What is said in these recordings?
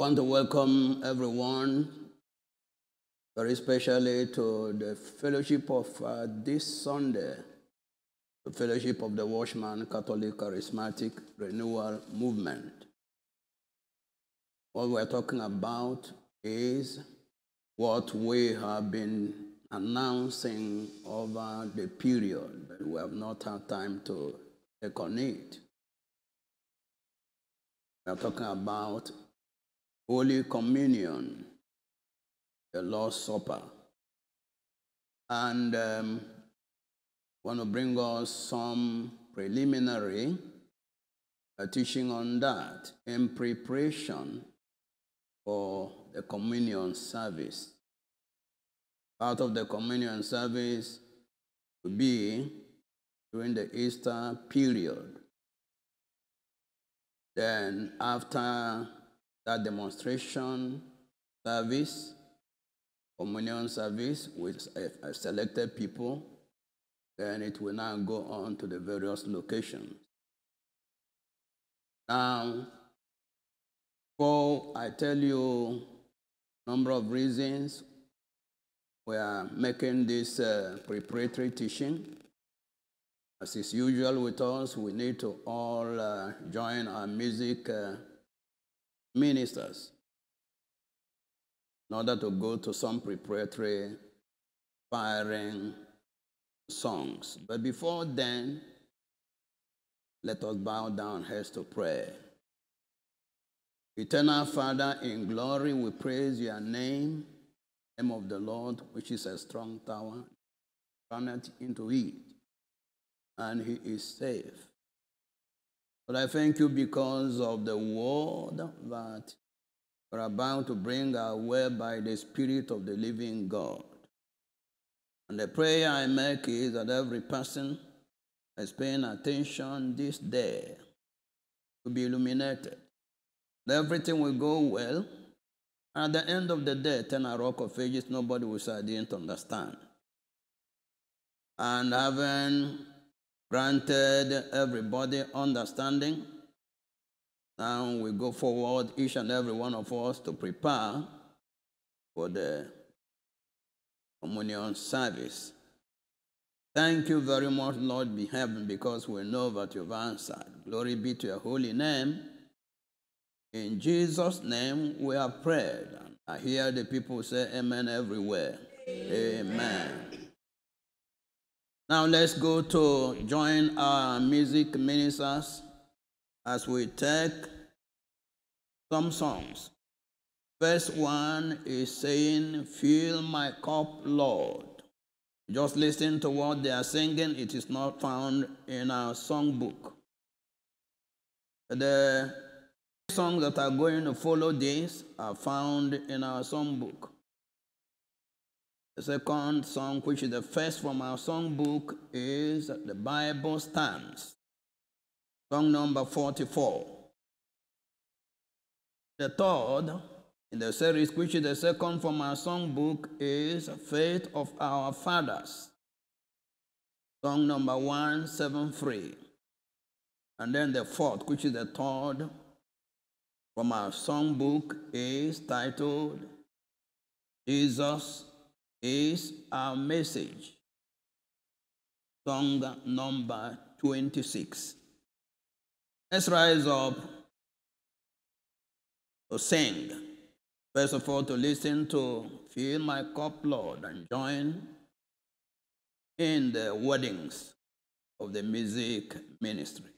want to welcome everyone, very especially to the fellowship of uh, this Sunday, the fellowship of the Watchman Catholic Charismatic Renewal Movement. What we're talking about is what we have been announcing over the period, but we have not had time to take on it. We are talking about Holy Communion, the Lord's Supper. And um, want to bring us some preliminary uh, teaching on that in preparation for the communion service. Part of the communion service will be during the Easter period. Then after that demonstration service, communion service with a, a selected people, then it will now go on to the various locations. Now, before I tell you number of reasons we are making this uh, preparatory teaching, as is usual with us, we need to all uh, join our music uh, ministers in order to go to some preparatory firing songs. But before then, let us bow down heads to pray. Eternal Father, in glory we praise your name, name of the Lord, which is a strong tower. It into it, and he is safe. But I thank you because of the word that we're about to bring our way by the Spirit of the living God. And the prayer I make is that every person is paying attention this day to be illuminated. That everything will go well. At the end of the day, ten a rock of ages, nobody will say, I didn't understand. And having granted everybody understanding. Now we go forward, each and every one of us, to prepare for the communion service. Thank you very much, Lord, be heaven, because we know that you've answered. Glory be to your holy name. In Jesus' name we have prayed. I hear the people say amen everywhere. Amen. amen. Now let's go to join our music ministers as we take some songs. First one is saying, Fill my cup, Lord. Just listen to what they are singing. It is not found in our songbook. The songs that are going to follow this are found in our songbook. The second song, which is the first from our songbook, is The Bible Stands. Song number 44. The third in the series, which is the second from our songbook, is Faith of Our Fathers. Song number 173. And then the fourth, which is the third from our songbook, is titled Jesus is our message. Song number 26. Let's rise up to sing. First of all, to listen to Fill My Cup, Lord, and join in the weddings of the music ministry.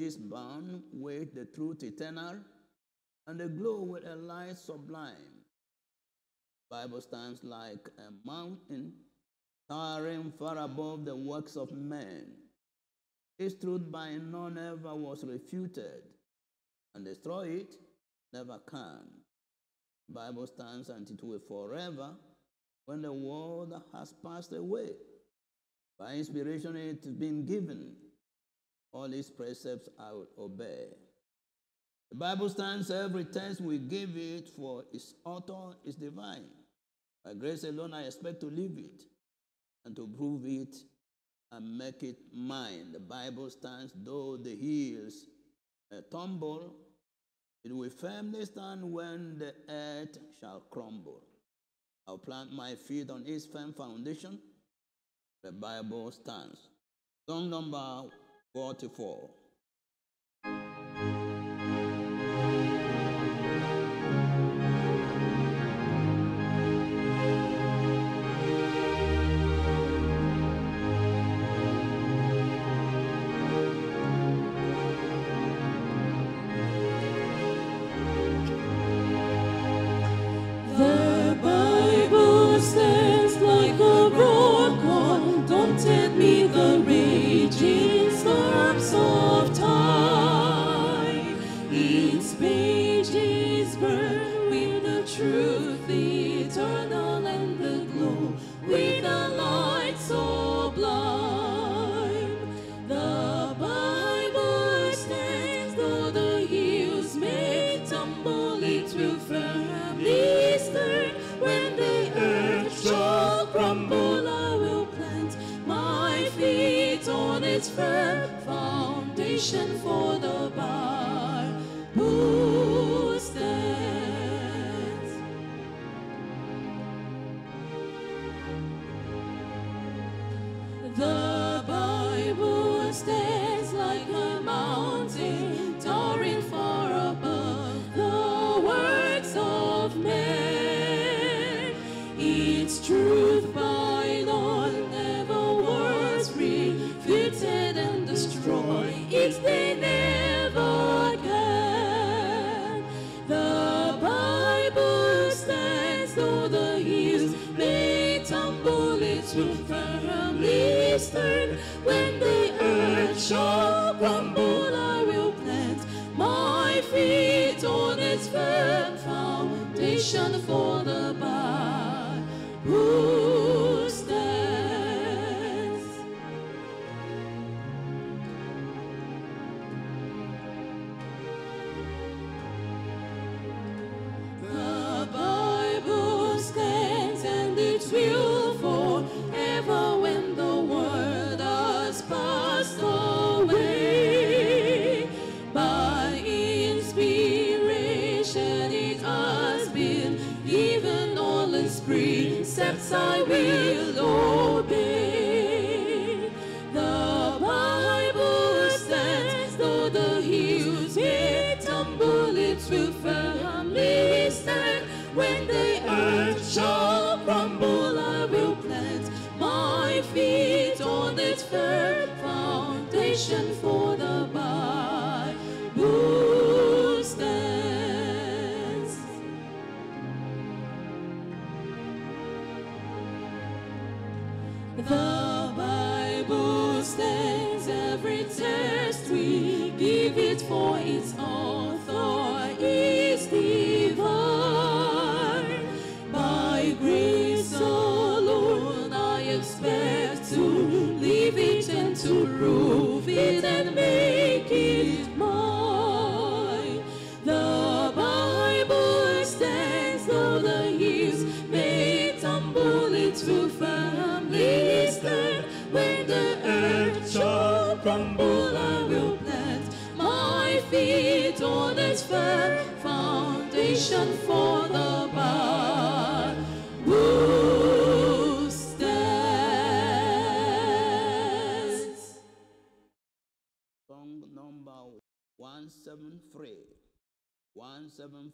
ages bound with the truth eternal, and the glow with a light sublime. Bible stands like a mountain towering far above the works of men. Its truth by none ever was refuted, and destroy it never can. Bible stands and it will forever when the world has passed away. By inspiration it has been given all his precepts I will obey. The Bible stands every test we give it, for its author is divine. By grace alone, I expect to live it and to prove it and make it mine. The Bible stands, though the hills tumble, it will firmly stand when the earth shall crumble. I'll plant my feet on its firm foundation. The Bible stands. Song number 44.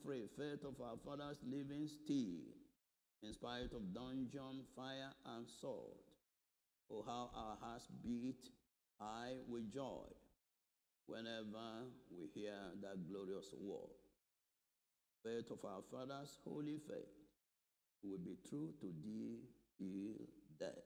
free faith of our fathers living still, in spite of dungeon, fire, and sword. Oh, how our hearts beat high with joy whenever we hear that glorious word. Faith of our fathers, holy faith, will be true to thee till death.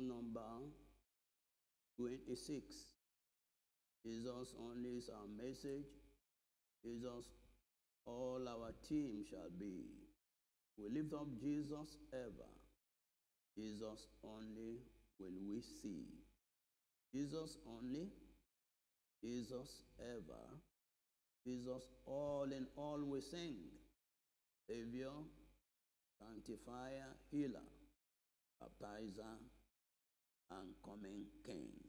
number 26. Jesus only is our message. Jesus, all our team shall be. We lift up Jesus ever. Jesus only will we see. Jesus only, Jesus ever. Jesus all in all we sing. Savior, sanctifier, healer, baptizer, and coming King.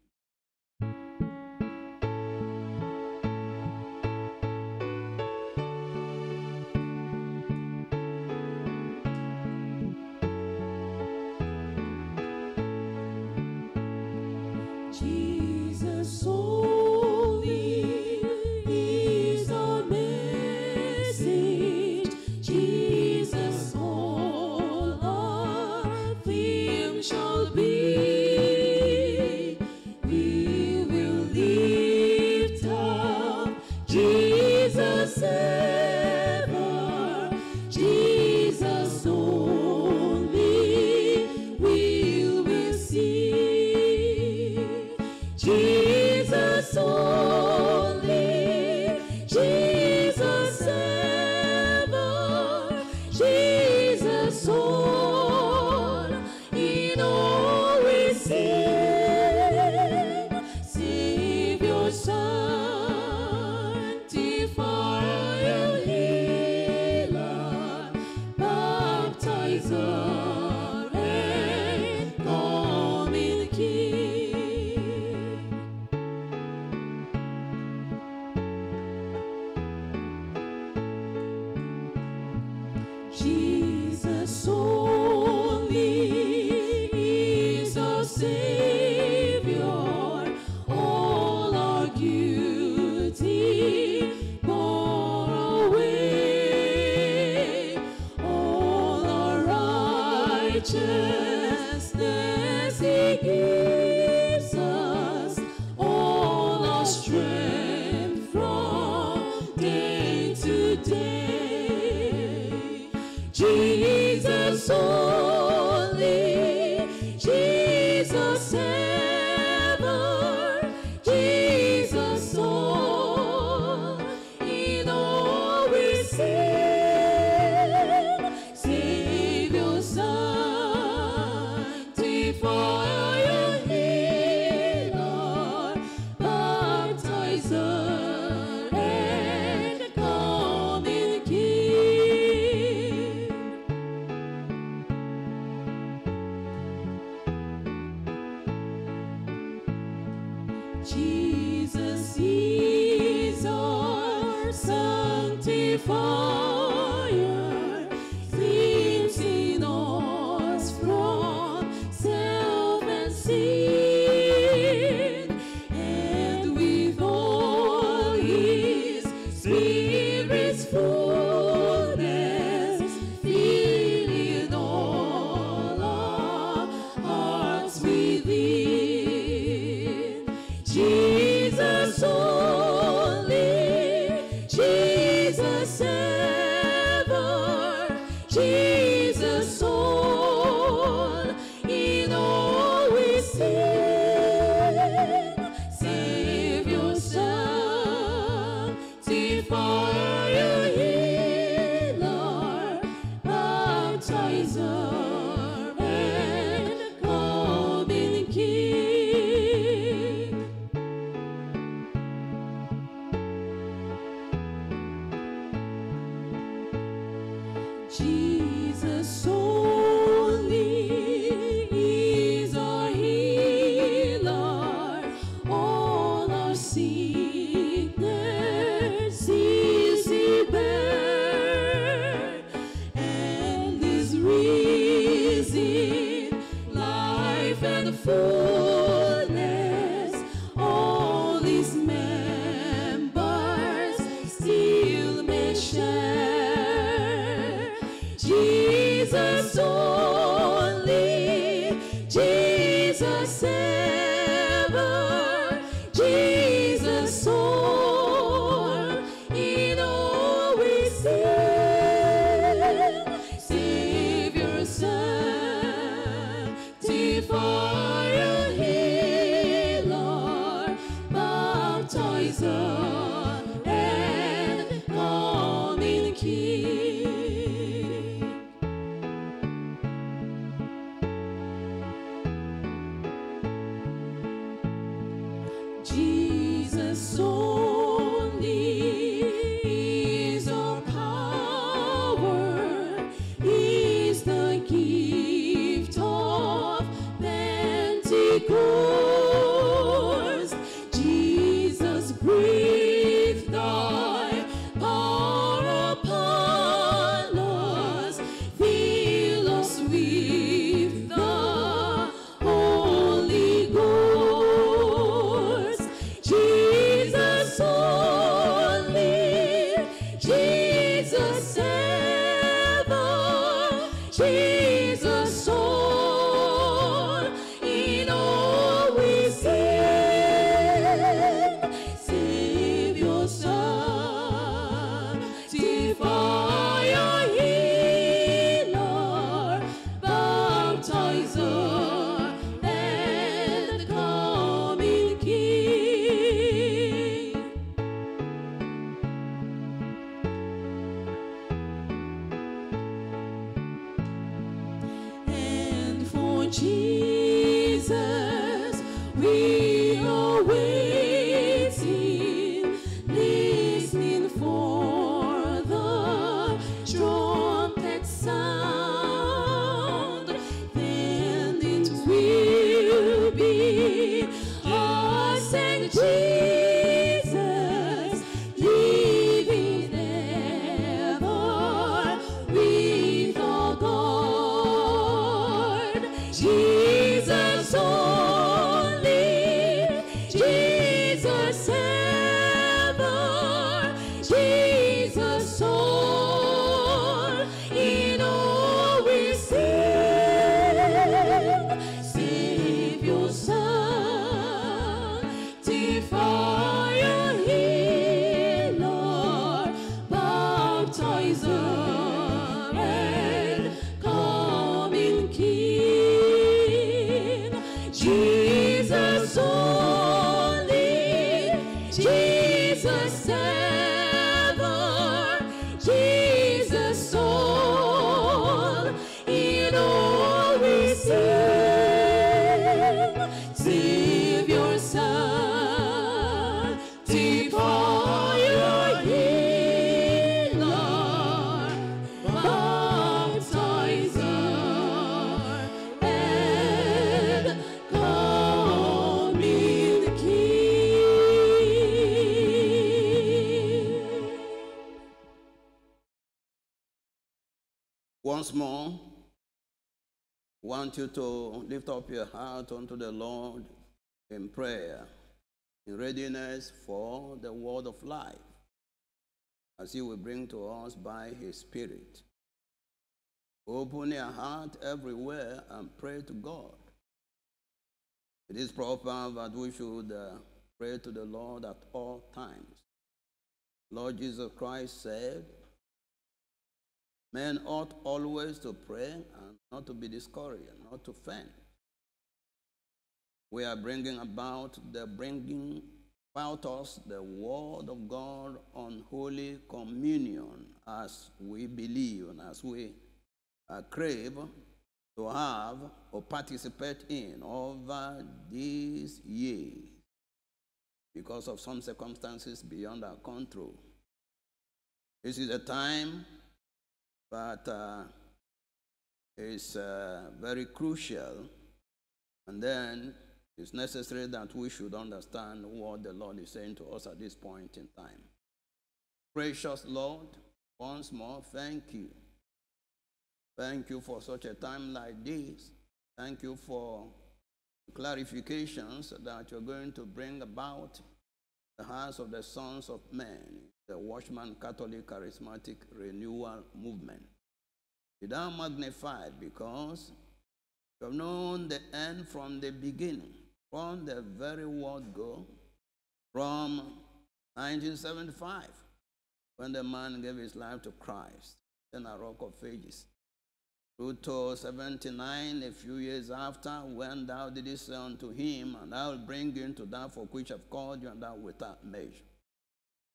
Jesus want you to lift up your heart unto the Lord in prayer, in readiness for the word of life, as He will bring to us by His Spirit. Open your heart everywhere and pray to God. It is proper that we should uh, pray to the Lord at all times. Lord Jesus Christ said, Men ought always to pray not to be discouraged, not to faint. We are bringing about the bringing about us the word of God on Holy Communion as we believe and as we crave to have or participate in over these years because of some circumstances beyond our control. This is a time but uh, it's uh, very crucial. And then it's necessary that we should understand what the Lord is saying to us at this point in time. Precious Lord, once more, thank you. Thank you for such a time like this. Thank you for clarifications that you're going to bring about the hearts of the sons of men, the Watchman Catholic Charismatic Renewal Movement. Be thou magnified because you have known the end from the beginning, from the very word go, from 1975, when the man gave his life to Christ, in a rock of ages. Through to 79, a few years after, when thou didst say unto him, and I will bring you into that for which I've called you, and thou without measure.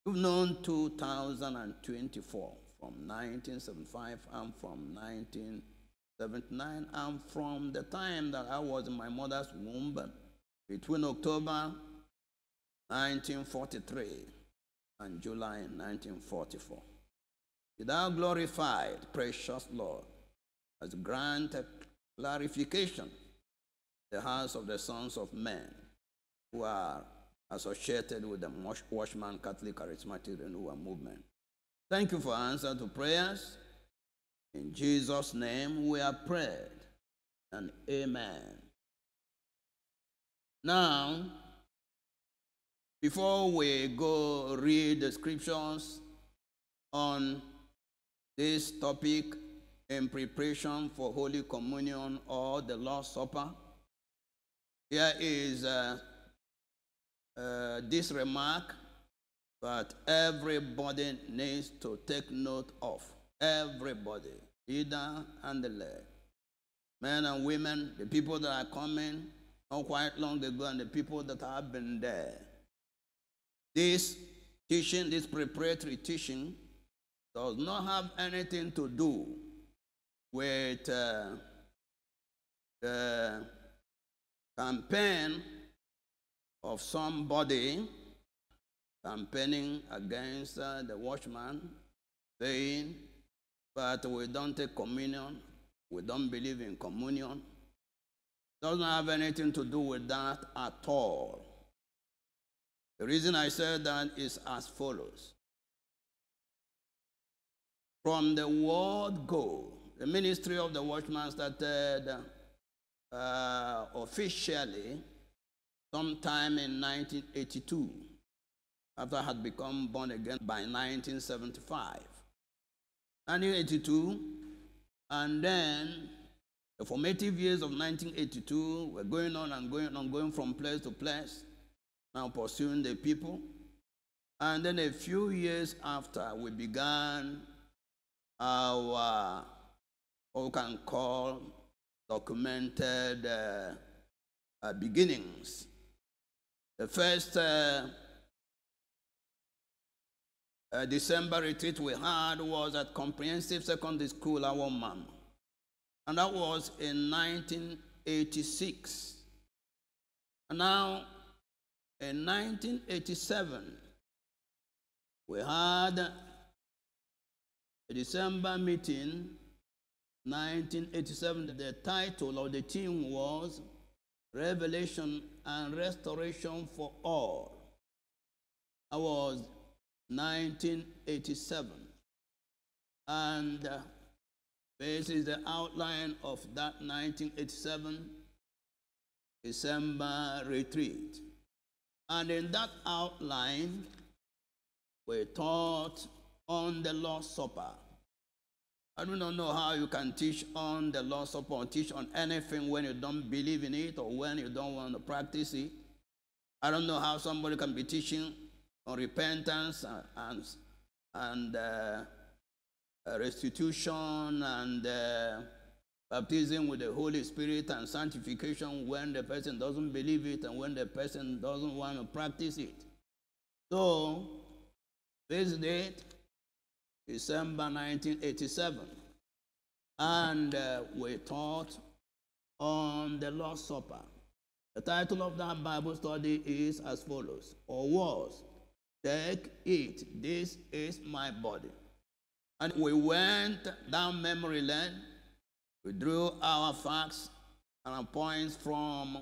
You've known 2024 from 1975 and from 1979 and from the time that I was in my mother's womb between October 1943 and July 1944. Be thou glorified, precious Lord, has granted clarification the hearts of the sons of men who are associated with the Watchman Catholic Charismatic Renewal Movement. Thank you for answer to prayers. In Jesus' name we are prayed. And amen. Now, before we go read the scriptures on this topic in preparation for Holy Communion or the Lord's Supper, here is uh, uh, this remark but everybody needs to take note of. Everybody, leader and the led. Men and women, the people that are coming not quite long ago, and the people that have been there. This teaching, this preparatory teaching, does not have anything to do with uh, the campaign of somebody campaigning against uh, the watchman, saying, but we don't take communion, we don't believe in communion. Doesn't have anything to do with that at all. The reason I said that is as follows. From the word go, the ministry of the watchman started uh, officially sometime in 1982 after I had become born again by 1975. 1982, and then the formative years of 1982 were going on and going on, going from place to place, now pursuing the people. And then a few years after, we began our, what we can call documented uh, uh, beginnings. The first uh, uh, December retreat we had was at Comprehensive Secondary School, our mom. And that was in 1986. And now, in 1987, we had a December meeting, 1987. The title of the team was Revelation and Restoration for All. I was 1987. And uh, this is the outline of that 1987 December retreat. And in that outline, we taught on the Lord's Supper. I do not know how you can teach on the Lord's Supper or teach on anything when you don't believe in it or when you don't want to practice it. I don't know how somebody can be teaching on repentance and, and uh, restitution and uh, baptism with the Holy Spirit and sanctification when the person doesn't believe it and when the person doesn't want to practice it. So, this date, December 1987, and uh, we taught on the Lord's Supper. The title of that Bible study is as follows, or was Take it. This is my body. And we went down memory lane. We drew our facts and our points from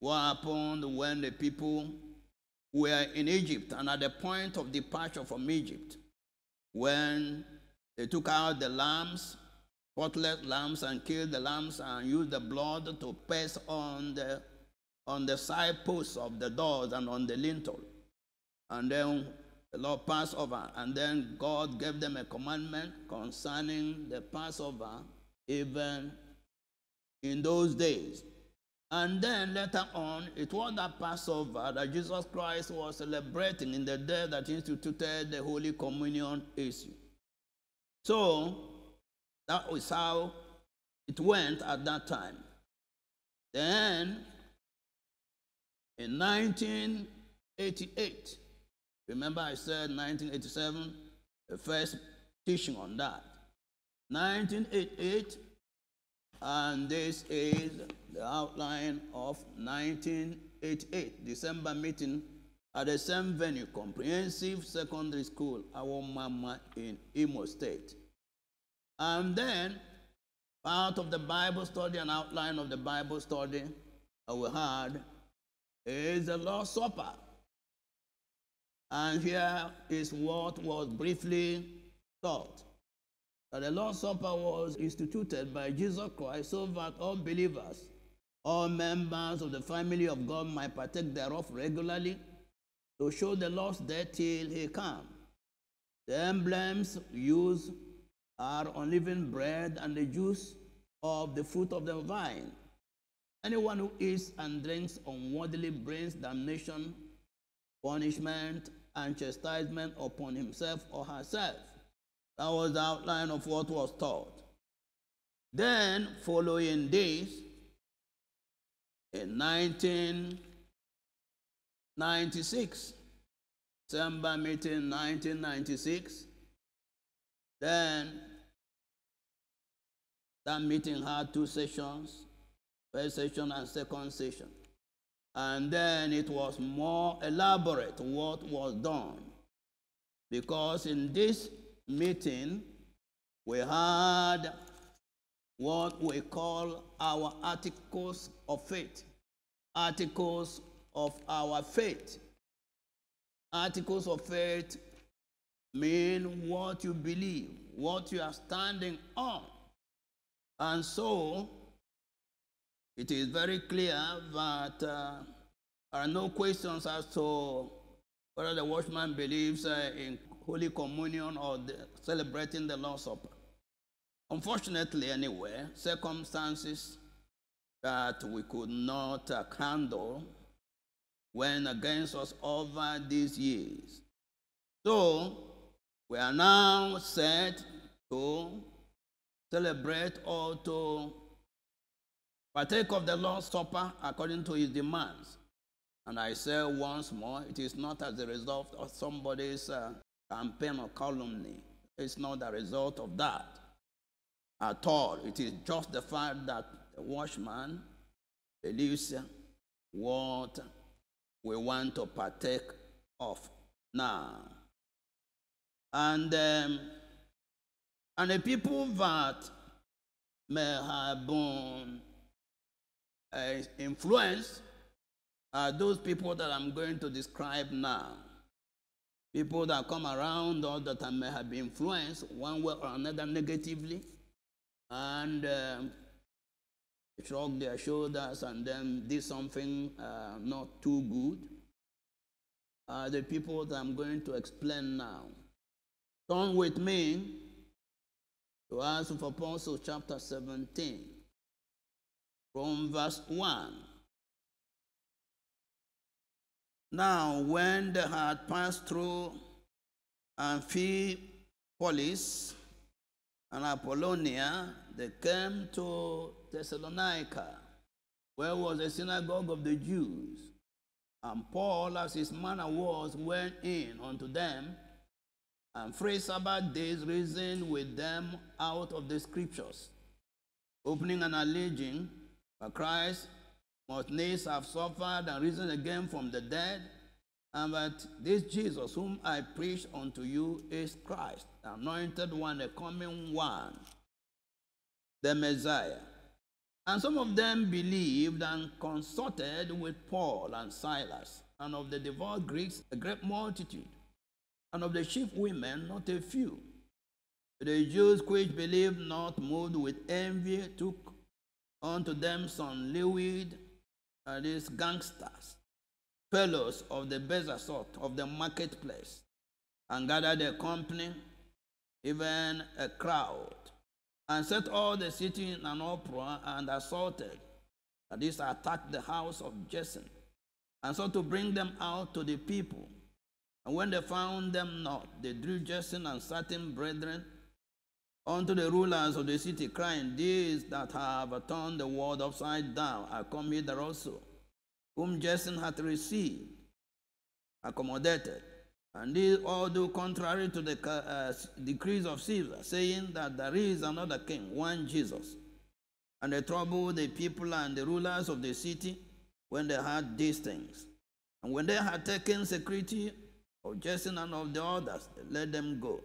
what happened when the people were in Egypt and at the point of departure from Egypt, when they took out the lambs, spotless lambs, and killed the lambs and used the blood to pass on the on the side posts of the doors and on the lintel. And then the Lord passed over, and then God gave them a commandment concerning the Passover, even in those days. And then later on, it was that Passover that Jesus Christ was celebrating in the day that instituted the Holy Communion issue. So that was how it went at that time. Then in 1988, remember I said 1987, the first teaching on that. 1988, and this is the outline of 1988, December meeting at the same venue, Comprehensive Secondary School, Awo-Omamma in Imo State. And then, part of the Bible study, an outline of the Bible study that we had is the Lord's Supper. And here is what was briefly taught that the Lord's Supper was instituted by Jesus Christ so that all believers, all members of the family of God might partake thereof regularly to show the Lord's death till he come. The emblems used are unleavened bread and the juice of the fruit of the vine. Anyone who eats and drinks unworthily brings damnation, punishment, and chastisement upon himself or herself. That was the outline of what was taught. Then, following this, in 1996, December meeting 1996, then that meeting had two sessions, first session and second session. And then it was more elaborate what was done. Because in this meeting, we had what we call our articles of faith. Articles of our faith. Articles of faith mean what you believe, what you are standing on. And so, it is very clear that uh, there are no questions as to whether the watchman believes uh, in Holy Communion or the, celebrating the Lord's Supper. Unfortunately, anyway, circumstances that we could not uh, handle went against us over these years. So, we are now set to celebrate or to partake of the Lord's Supper according to his demands. And I say once more, it is not as a result of somebody's uh, campaign or calumny. It's not the result of that at all. It is just the fact that the watchman believes what we want to partake of now. And, um, and the people that may have been uh, influenced are those people that I'm going to describe now. People that come around or that may have been influenced one way or another negatively and shrugged their shoulders and then did something uh, not too good. Are the people that I'm going to explain now. Turn with me to Acts of Apostles, chapter 17, from verse 1. Now, when they had passed through Amphipolis and Apollonia, they came to Thessalonica, where was the synagogue of the Jews. And Paul, as his manner was, went in unto them, and three Sabbath days reasoned with them out of the scriptures, opening and alleging that Christ must needs have suffered and risen again from the dead, and that this Jesus whom I preach unto you is Christ, the anointed one, the coming one, the Messiah. And some of them believed and consorted with Paul and Silas, and of the devout Greeks a great multitude, and of the chief women not a few. The Jews which believed not, moved with envy, took unto them some lewd, uh, these gangsters, fellows of the better sort of the marketplace, and gathered a company, even a crowd, and set all the city in an uproar and assaulted. That is, attacked the house of Jason, and sought to bring them out to the people. And when they found them not, they drew Jason and certain brethren unto the rulers of the city, crying, These that have turned the world upside down are come hither also, whom Jason hath received, accommodated. And these all do contrary to the uh, decrees of Caesar, saying that there is another king, one Jesus. And they troubled the people and the rulers of the city when they heard these things. And when they had taken security of Jason and of the others, they let them go.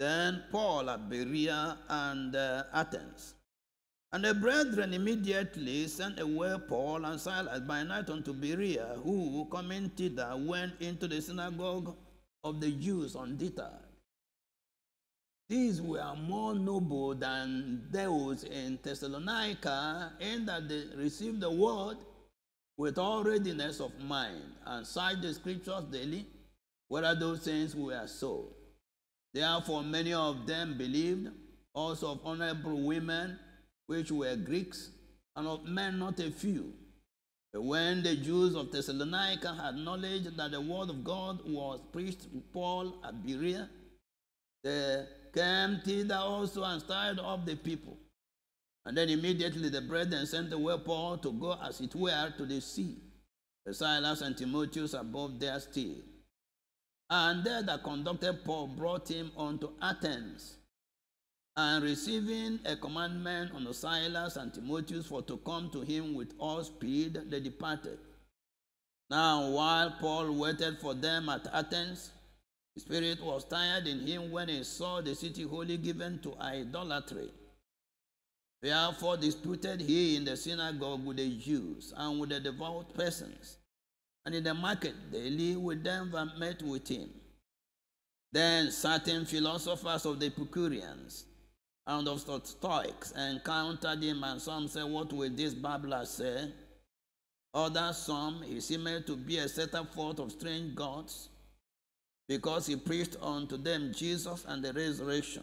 Then Paul at Berea and uh, Athens. And the brethren immediately sent away Paul and Silas by night unto Berea, who, coming thither, went into the synagogue of the Jews on undeterred. These were more noble than those in Thessalonica, in that they received the word with all readiness of mind and cite the scriptures daily, whether those things were so. Therefore, many of them believed, also of honorable women, which were Greeks, and of men not a few. But when the Jews of Thessalonica had knowledge that the word of God was preached to Paul at Berea, they came thither also and stirred up the people. And then immediately the brethren sent away Paul to go, as it were, to the sea. The Silas and Timotheus above there still. And they that conducted Paul brought him unto Athens. And receiving a commandment on Silas and Timotheus for to come to him with all speed, they departed. Now, while Paul waited for them at Athens, the spirit was tired in him when he saw the city wholly given to idolatry. Therefore disputed he in the synagogue with the Jews and with the devout persons and in the market daily with them met with him. Then certain philosophers of the Epicureans and of the Stoics encountered him, and some said, What will this babbler say? Others, some, he seemed to be a setter forth of strange gods, because he preached unto them Jesus and the resurrection.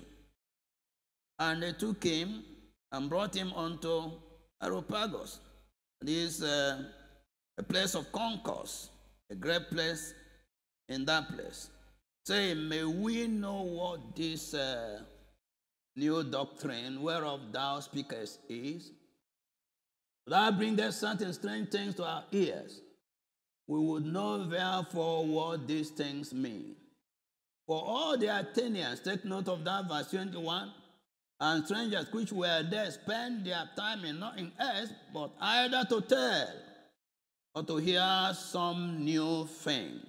And they took him and brought him unto Areopagus. This uh, a place of concourse, a great place in that place. Say, may we know what this uh, new doctrine whereof thou speakest is. That bringeth certain strange things to our ears. We would know therefore what these things mean. For all the Athenians, take note of that verse 21, and strangers which were there spend their time in not in but either to tell or to hear some new thing.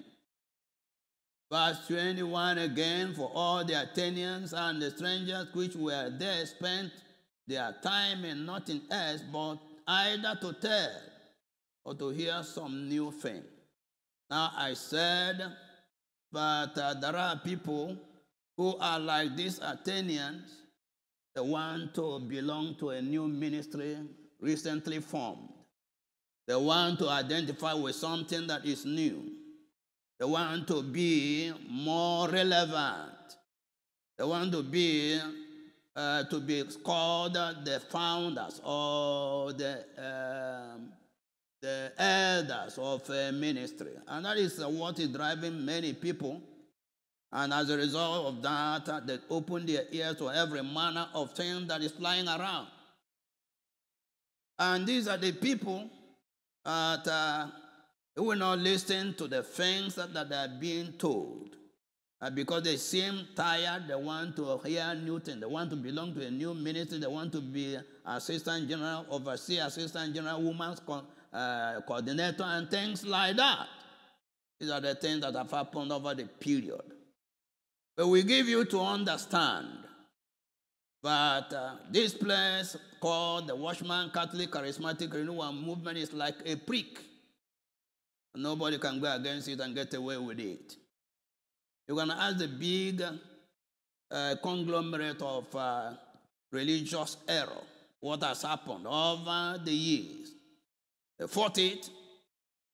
Verse 21 again, for all the Athenians and the strangers which were there spent their time in nothing else but either to tell or to hear some new thing. Now I said but uh, there are people who are like these Athenians, the want to belong to a new ministry recently formed. They want to identify with something that is new. They want to be more relevant. They want to be uh, to be called the founders or the um, the elders of a ministry, and that is what is driving many people. And as a result of that, they open their ears to every manner of thing that is flying around. And these are the people but uh, they will not listen to the things that, that are being told. Uh, because they seem tired, they want to hear new things. They want to belong to a new ministry. They want to be assistant general, overseer, assistant general, woman's co- uh, coordinator, and things like that. These are the things that have happened over the period. But we give you to understand that uh, this place called the Watchman Catholic Charismatic Renewal Movement is like a prick. Nobody can go against it and get away with it. You're going to ask the big uh, conglomerate of uh, religious error what has happened over the years. They fought it,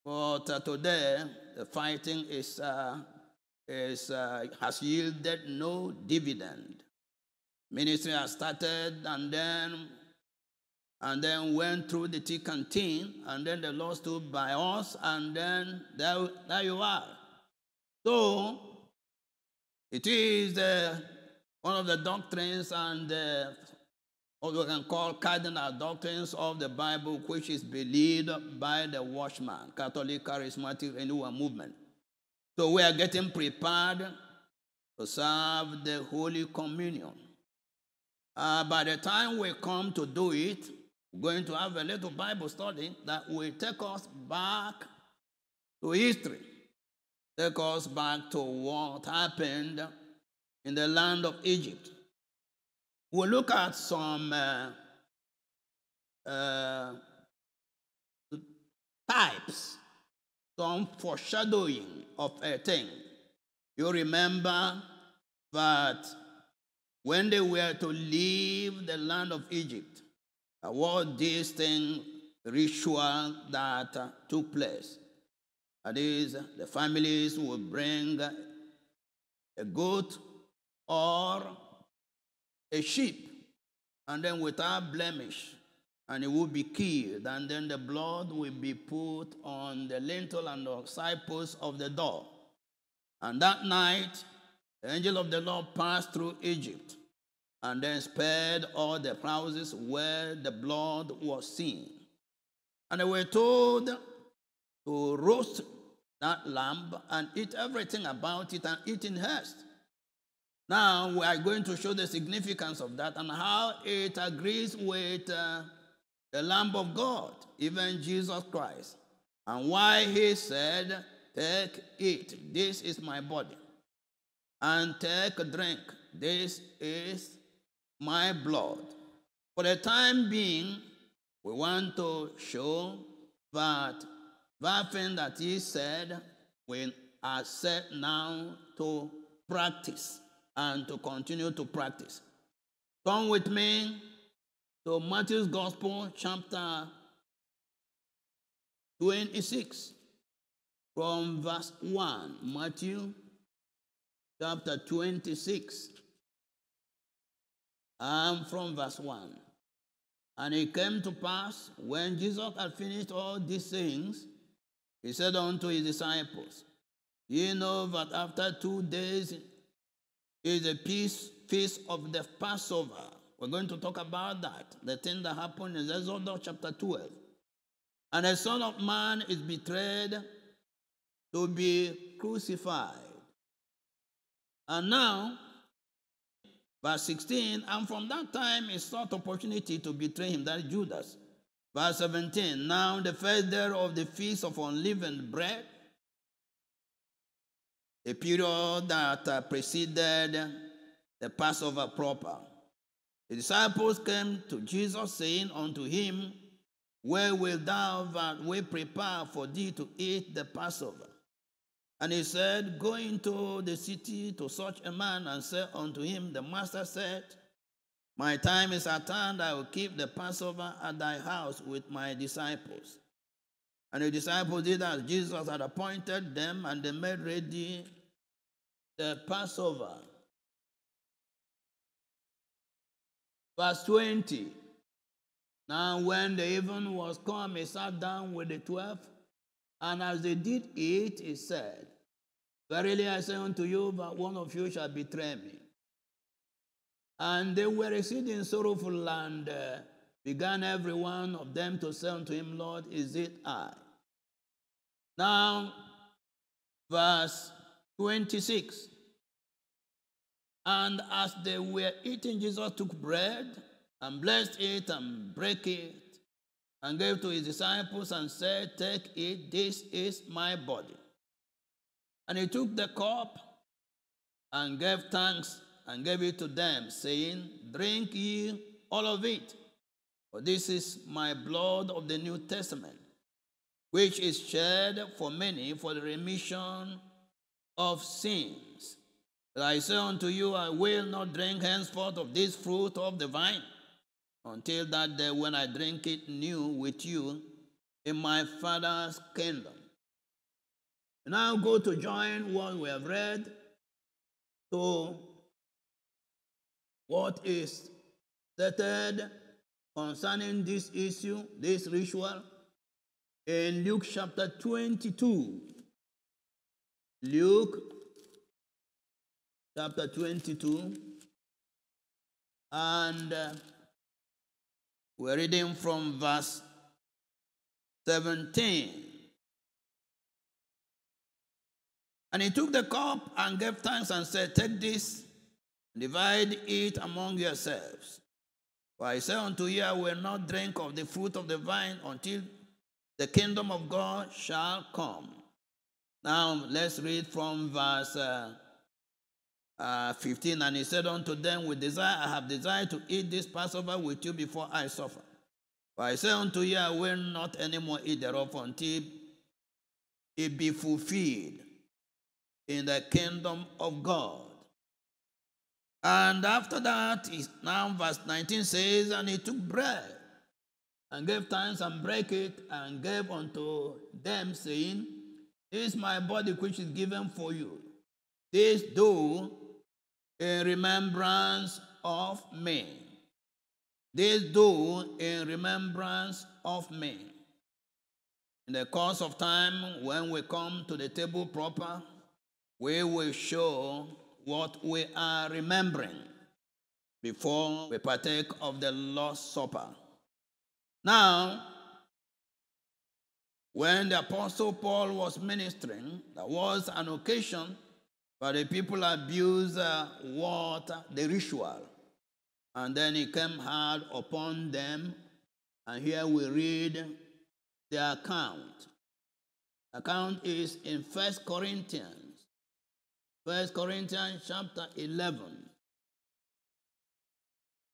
but uh, today the fighting is, uh, is, uh, has yielded no dividend. Ministry has started and then and then went through the thick and thin, and then the Lord stood by us, and then there, there you are. So, it is uh, one of the doctrines and uh, what we can call cardinal doctrines of the Bible, which is believed by the Watchman, Catholic Charismatic Renewal Movement. So we are getting prepared to serve the Holy Communion. Uh, by the time we come to do it, going to have a little Bible study that will take us back to history, take us back to what happened in the land of Egypt. We'll look at some uh, uh, types, some foreshadowing of a thing. You remember that when they were to leave the land of Egypt, what this thing ritual that took place. That is, the families would bring a goat or a sheep, and then without blemish, and it would be killed, and then the blood will be put on the lintel and the side of the door. And that night, the angel of the Lord passed through Egypt and then spared all the houses where the blood was seen. And they were told to roast that lamb and eat everything about it and eat in haste. Now we are going to show the significance of that and how it agrees with uh, the Lamb of God, even Jesus Christ, and why he said, Take, eat, this is my body, and take, a drink, this is my blood. For the time being, we want to show that that thing that he said, we are set now to practice and to continue to practice. Come with me to Matthew's Gospel, chapter 26, from verse 1. Matthew chapter 26, and from verse 1. And it came to pass when Jesus had finished all these things, he said unto his disciples, Ye know that after two days is a peace feast of the Passover. We're going to talk about that, the thing that happened in Exodus chapter 12. And the Son of Man is betrayed to be crucified. And now, verse 16, and from that time he sought opportunity to betray him, that Judas. Verse 17, now the first day of the feast of unleavened bread, a period that uh, preceded the Passover proper. The disciples came to Jesus, saying unto him, Where wilt thou that we prepare for thee to eat the Passover? And he said, Go into the city to such a man and say unto him, The master said, My time is at hand, I will keep the Passover at thy house with my disciples. And the disciples did as Jesus had appointed them, and they made ready the Passover. Verse 20. Now, when the even was come, he sat down with the twelve, and as they did eat, he said, Verily I say unto you, that one of you shall betray me. And they were exceeding sorrowful, and uh, began every one of them to say unto him, Lord, is it I? Now, verse 26. And as they were eating, Jesus took bread and blessed it and broke it and gave to his disciples and said, Take it, this is my body. And he took the cup and gave thanks and gave it to them, saying, Drink ye all of it, for this is my blood of the New Testament, which is shed for many for the remission of sins. But I say unto you, I will not drink henceforth of this fruit of the vine until that day when I drink it new with you in my Father's kingdom. Now go to join what we have read to what is stated concerning this issue, this ritual, in Luke chapter 22. Luke chapter 22. And uh, we're reading from verse 17. And he took the cup and gave thanks and said, Take this, divide it among yourselves. For I say unto you, I will not drink of the fruit of the vine until the kingdom of God shall come. Now let's read from verse uh, uh, 15. And he said unto them, With desire I have desired to eat this Passover with you before I suffer. For I say unto you, I will not any more eat thereof until it be fulfilled in the kingdom of God. And after that, now verse 19 says, And he took bread and gave thanks and break it and gave unto them, saying, This is my body which is given for you. This do in remembrance of me. This do in remembrance of me. In the course of time, when we come to the table proper, we will show what we are remembering before we partake of the Lord's Supper. Now, when the Apostle Paul was ministering, there was an occasion but the people abused uh, what the ritual. And then it came hard upon them. And here we read the account. Account is in First Corinthians. First Corinthians chapter 11.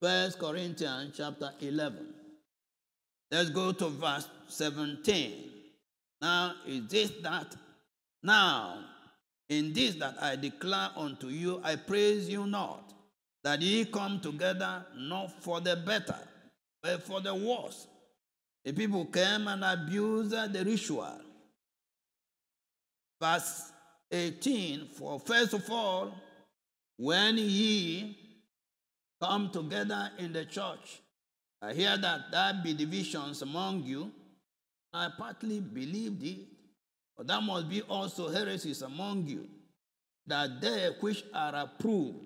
First Corinthians chapter 11. Let's go to verse 17. Now, is this that? Now, in this that I declare unto you, I praise you not, that ye come together not for the better, but for the worse. The people came and abused the ritual. Verse 18 For first of all, when ye come together in the church, I hear that there be divisions among you. I partly believed it but there must be also heresies among you, that they which are approved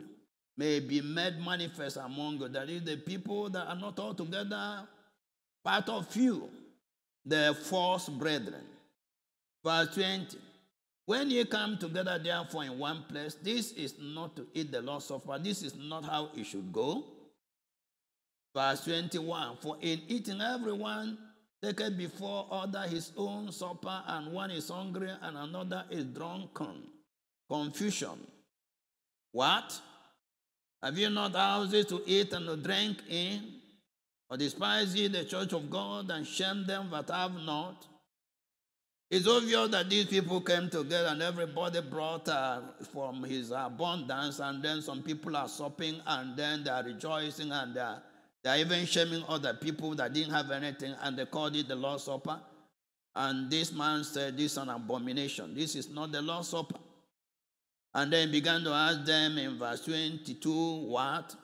may be made manifest among you. That is, the people that are not altogether part of you, the false brethren. Verse 20. When ye come together, therefore, in one place, this is not to eat the Lord's Supper. This is not how it should go. Verse 21 For in eating, everyone taketh before other his own supper, and one is hungry and another is drunken. Confusion. What? Have you not houses to eat and to drink in? Or despise ye the church of God and shame them that have not? It's obvious that these people came together and everybody brought uh, from his abundance, and then some people are supping, and then they are rejoicing, and they are they're even shaming other people that didn't have anything and they called it the Lord's Supper. And this man said, This is an abomination. This is not the Lord's Supper. And then began to ask them in verse 22, What?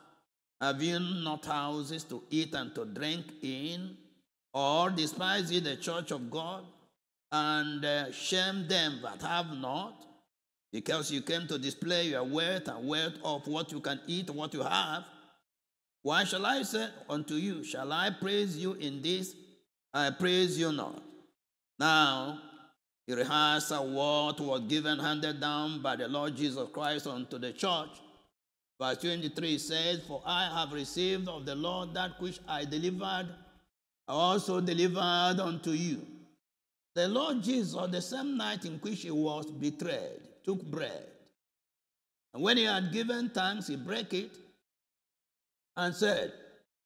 Have you not houses to eat and to drink in? Or despise ye the church of God and uh, shame them that have not? Because you came to display your wealth and wealth of what you can eat, what you have why shall I say unto you, Shall I praise you in this? I praise you not. Now, he rehearsed what was given, handed down by the Lord Jesus Christ unto the church. Verse 23 says, For I have received of the Lord that which I delivered, I also delivered unto you. The Lord Jesus, on the same night in which he was betrayed, took bread. And when he had given thanks, he broke it and said,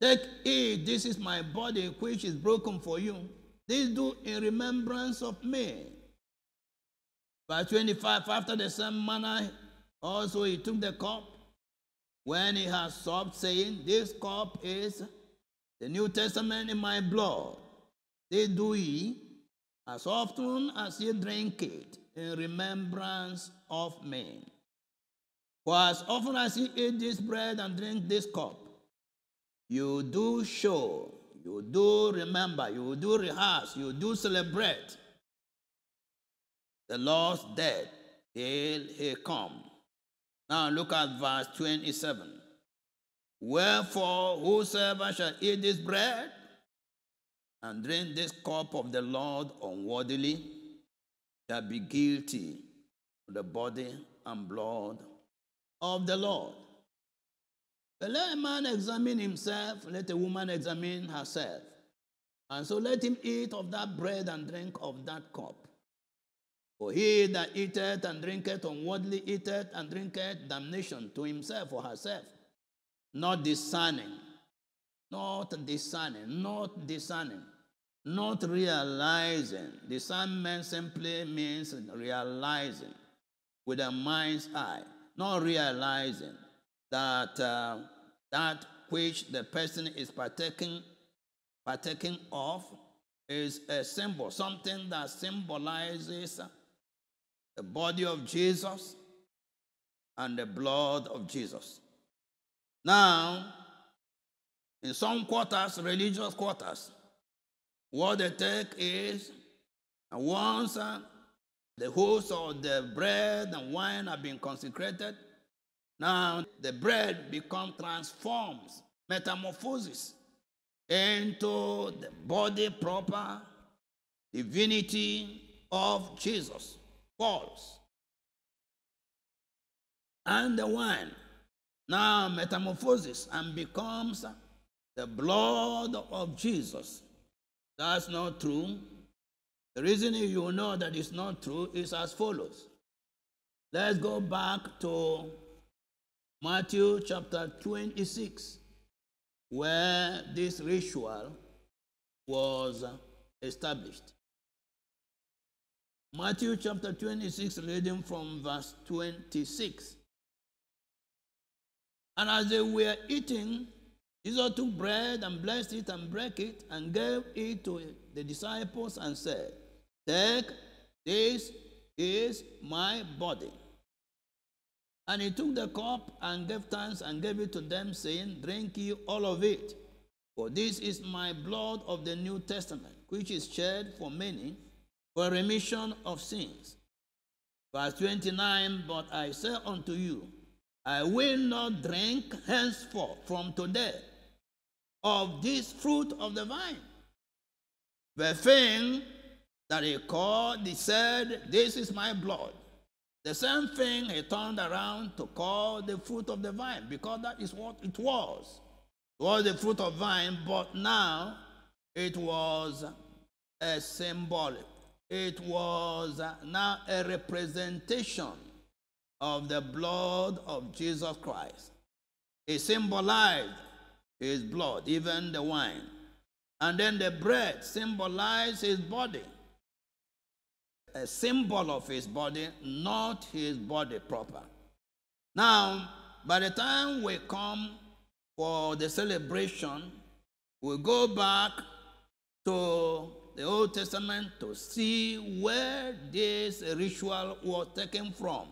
Take, eat, this is my body which is broken for you. This do in remembrance of me. Verse 25, after the same manner, also he took the cup when he had supped, saying, This cup is the New Testament in my blood. This do ye as often as ye drink it in remembrance of me. For as often as ye eat this bread and drink this cup, you do show, you do remember, you do rehearse, you do celebrate the Lord's death till he come. Now look at verse 27. Wherefore, whosoever shall eat this bread and drink this cup of the Lord unworthily shall be guilty of the body and blood of the Lord. Let a man examine himself, let a woman examine herself. And so let him eat of that bread and drink of that cup. For he that eateth and drinketh unworthily eateth and drinketh damnation to himself or herself, not discerning, not discerning, not discerning, not realizing. Discernment simply means realizing with a mind's eye, not realizing that uh, that which the person is partaking, partaking of is a symbol, something that symbolizes the body of Jesus and the blood of Jesus. Now, in some quarters, religious quarters, what they take is once uh, the host of the bread and wine have been consecrated, now the bread becomes transforms, metamorphoses into the body proper divinity of Jesus falls. And the wine now metamorphoses and becomes the blood of Jesus. That's not true. The reason you know that it's not true is as follows. Let's go back to Matthew chapter 26, where this ritual was established. Matthew chapter 26, reading from verse 26. And as they were eating, Jesus took bread and blessed it and broke it and gave it to the disciples and said, Take, this is my body. And he took the cup and gave thanks and gave it to them, saying, Drink ye all of it, for this is my blood of the New Testament, which is shed for many for remission of sins. Verse 29 But I say unto you, I will not drink henceforth from today of this fruit of the vine. The thing that he called, he said, This is my blood. The same thing he turned around to call the fruit of the vine because that is what it was. It was the fruit of vine, but now it was a symbolic it was now a representation of the blood of Jesus Christ. It symbolized his blood, even the wine. And then the bread symbolized his body. A symbol of his body, not his body proper. Now, by the time we come for the celebration, we go back to the Old Testament to see where this ritual was taken from.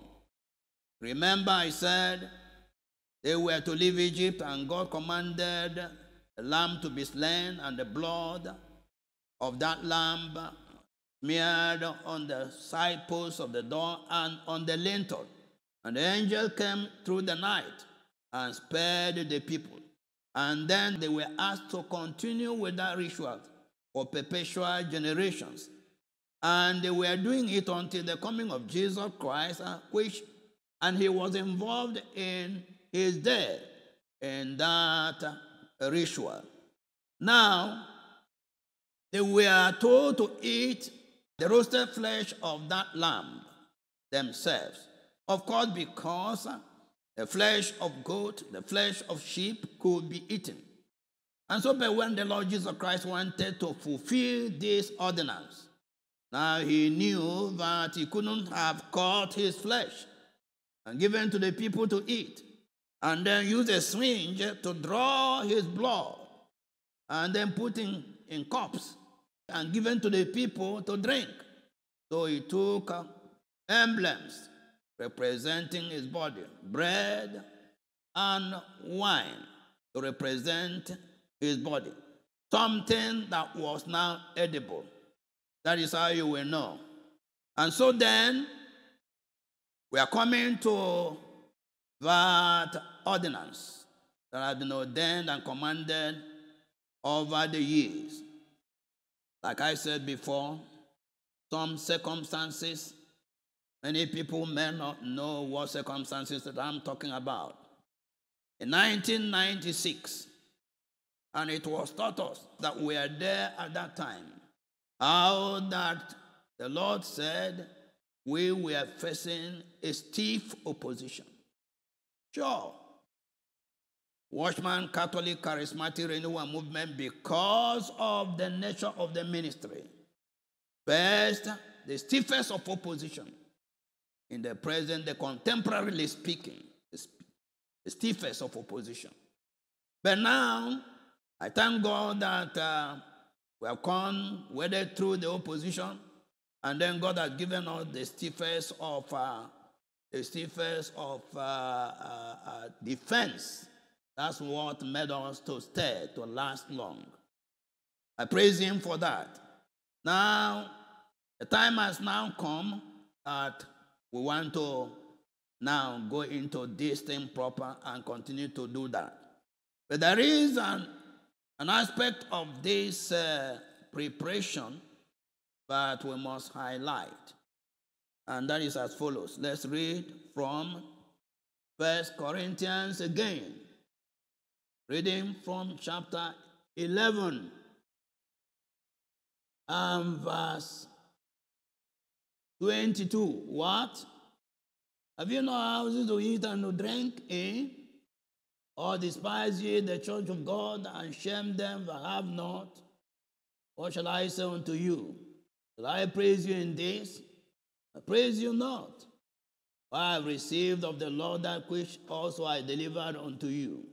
Remember, I said they were to leave Egypt, and God commanded the lamb to be slain, and the blood of that lamb smeared on the side posts of the door and on the lintel. And the angel came through the night and spared the people. And then they were asked to continue with that ritual for perpetual generations. And they were doing it until the coming of Jesus Christ, uh, which, and he was involved in his death in that ritual. Now, they were told to eat the roasted flesh of that lamb themselves. Of course, because the flesh of goat, the flesh of sheep could be eaten. And so, but when the Lord Jesus Christ wanted to fulfill this ordinance, now he knew that he couldn't have caught his flesh and given to the people to eat, and then use a syringe to draw his blood, and then put in, in cups and given to the people to drink. So he took uh, emblems representing his body, bread and wine to represent his body. Something that was now edible. That is how you will know. And so then, we are coming to that ordinance that has been ordained and commanded over the years. Like I said before, some circumstances, many people may not know what circumstances that I'm talking about. In 1996, and it was taught us that we are there at that time, how that the Lord said we were facing a stiff opposition. Sure, Watchman Catholic Charismatic Renewal Movement, because of the nature of the ministry, faced the stiffest of opposition in the present, the contemporarily speaking, the stiffest of opposition. But now, I thank God that uh, we have come, weathered through the opposition, and then God has given us the stiffest of uh, the stiffest of uh, uh, uh defense. That's what made us to stay, to last long. I praise Him for that. Now, the time has now come that we want to now go into this thing proper and continue to do that. But there is an, an aspect of this uh, preparation that we must highlight. And that is as follows. Let's read from First Corinthians again. Reading from chapter 11 and verse 22. What? Have you no houses to eat and to drink in? Or despise ye the church of God and shame them that have not? What shall I say unto you? Shall I praise you in this? I praise you not. I have received of the Lord that which also I delivered unto you.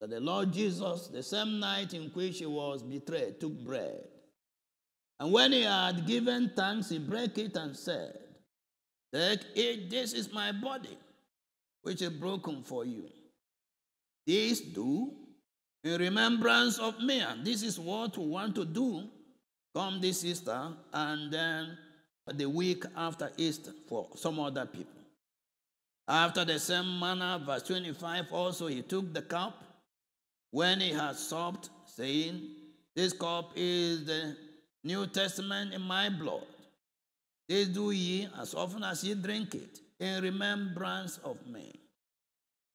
That the Lord Jesus, the same night in which he was betrayed, took bread. And when he had given thanks, he broke it and said, Take it, this is my body, which is broken for you. This do in remembrance of me. And this is what we want to do come this Easter and then the week after Easter for some other people. After the same manner, verse 25, also he took the cup when he had supped, saying, This cup is the New Testament in my blood. This do ye as often as ye drink it in remembrance of me.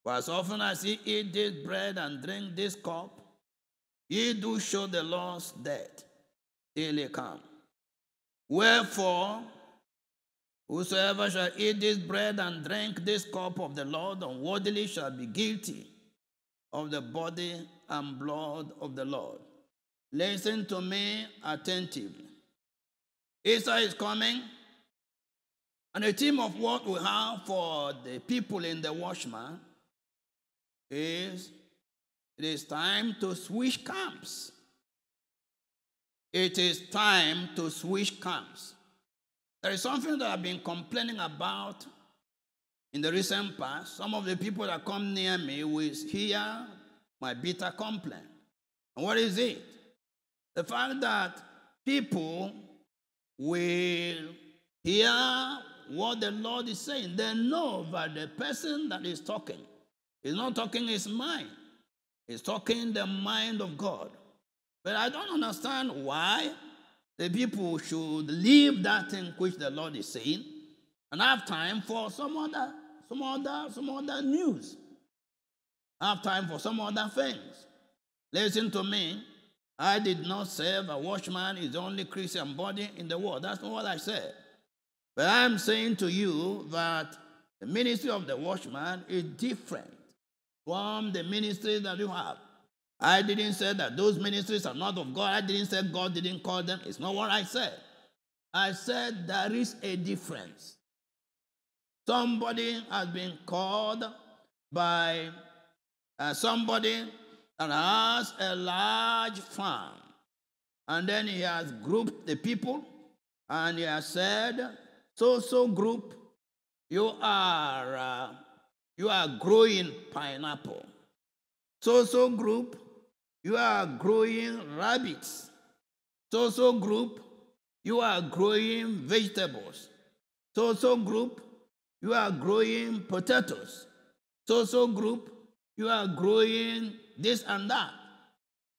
For as often as ye eat this bread and drink this cup, ye do show the Lord's death till he come. Wherefore, whosoever shall eat this bread and drink this cup of the Lord unworthily shall be guilty of the body and blood of the Lord. Listen to me attentively. Easter is coming, and the theme of what we have for the people in the watchman is it is time to switch camps. It is time to switch camps. There is something that I've been complaining about in the recent past. Some of the people that come near me will hear my bitter complaint. And what is it? The fact that people will hear what the Lord is saying. They know that the person that is talking is not talking his mind, he's talking the mind of God. But I don't understand why the people should leave that thing which the Lord is saying and have time for some other, some other, some other news. Have time for some other things. Listen to me. I did not say a watchman is the only Christian body in the world. That's not what I said. But I'm saying to you that The ministry of the watchman is different from the ministry that you have. I didn't say that those ministries are not of God. I didn't say God didn't call them. It's not what I said. I said there is a difference. Somebody has been called by uh, somebody that has a large farm. And then he has grouped the people and he has said, so so group, you are uh, you are growing pineapple. So so group, you are growing rabbits. So so group, you are growing vegetables. So so group, you are growing potatoes. So so group, you are growing this and that.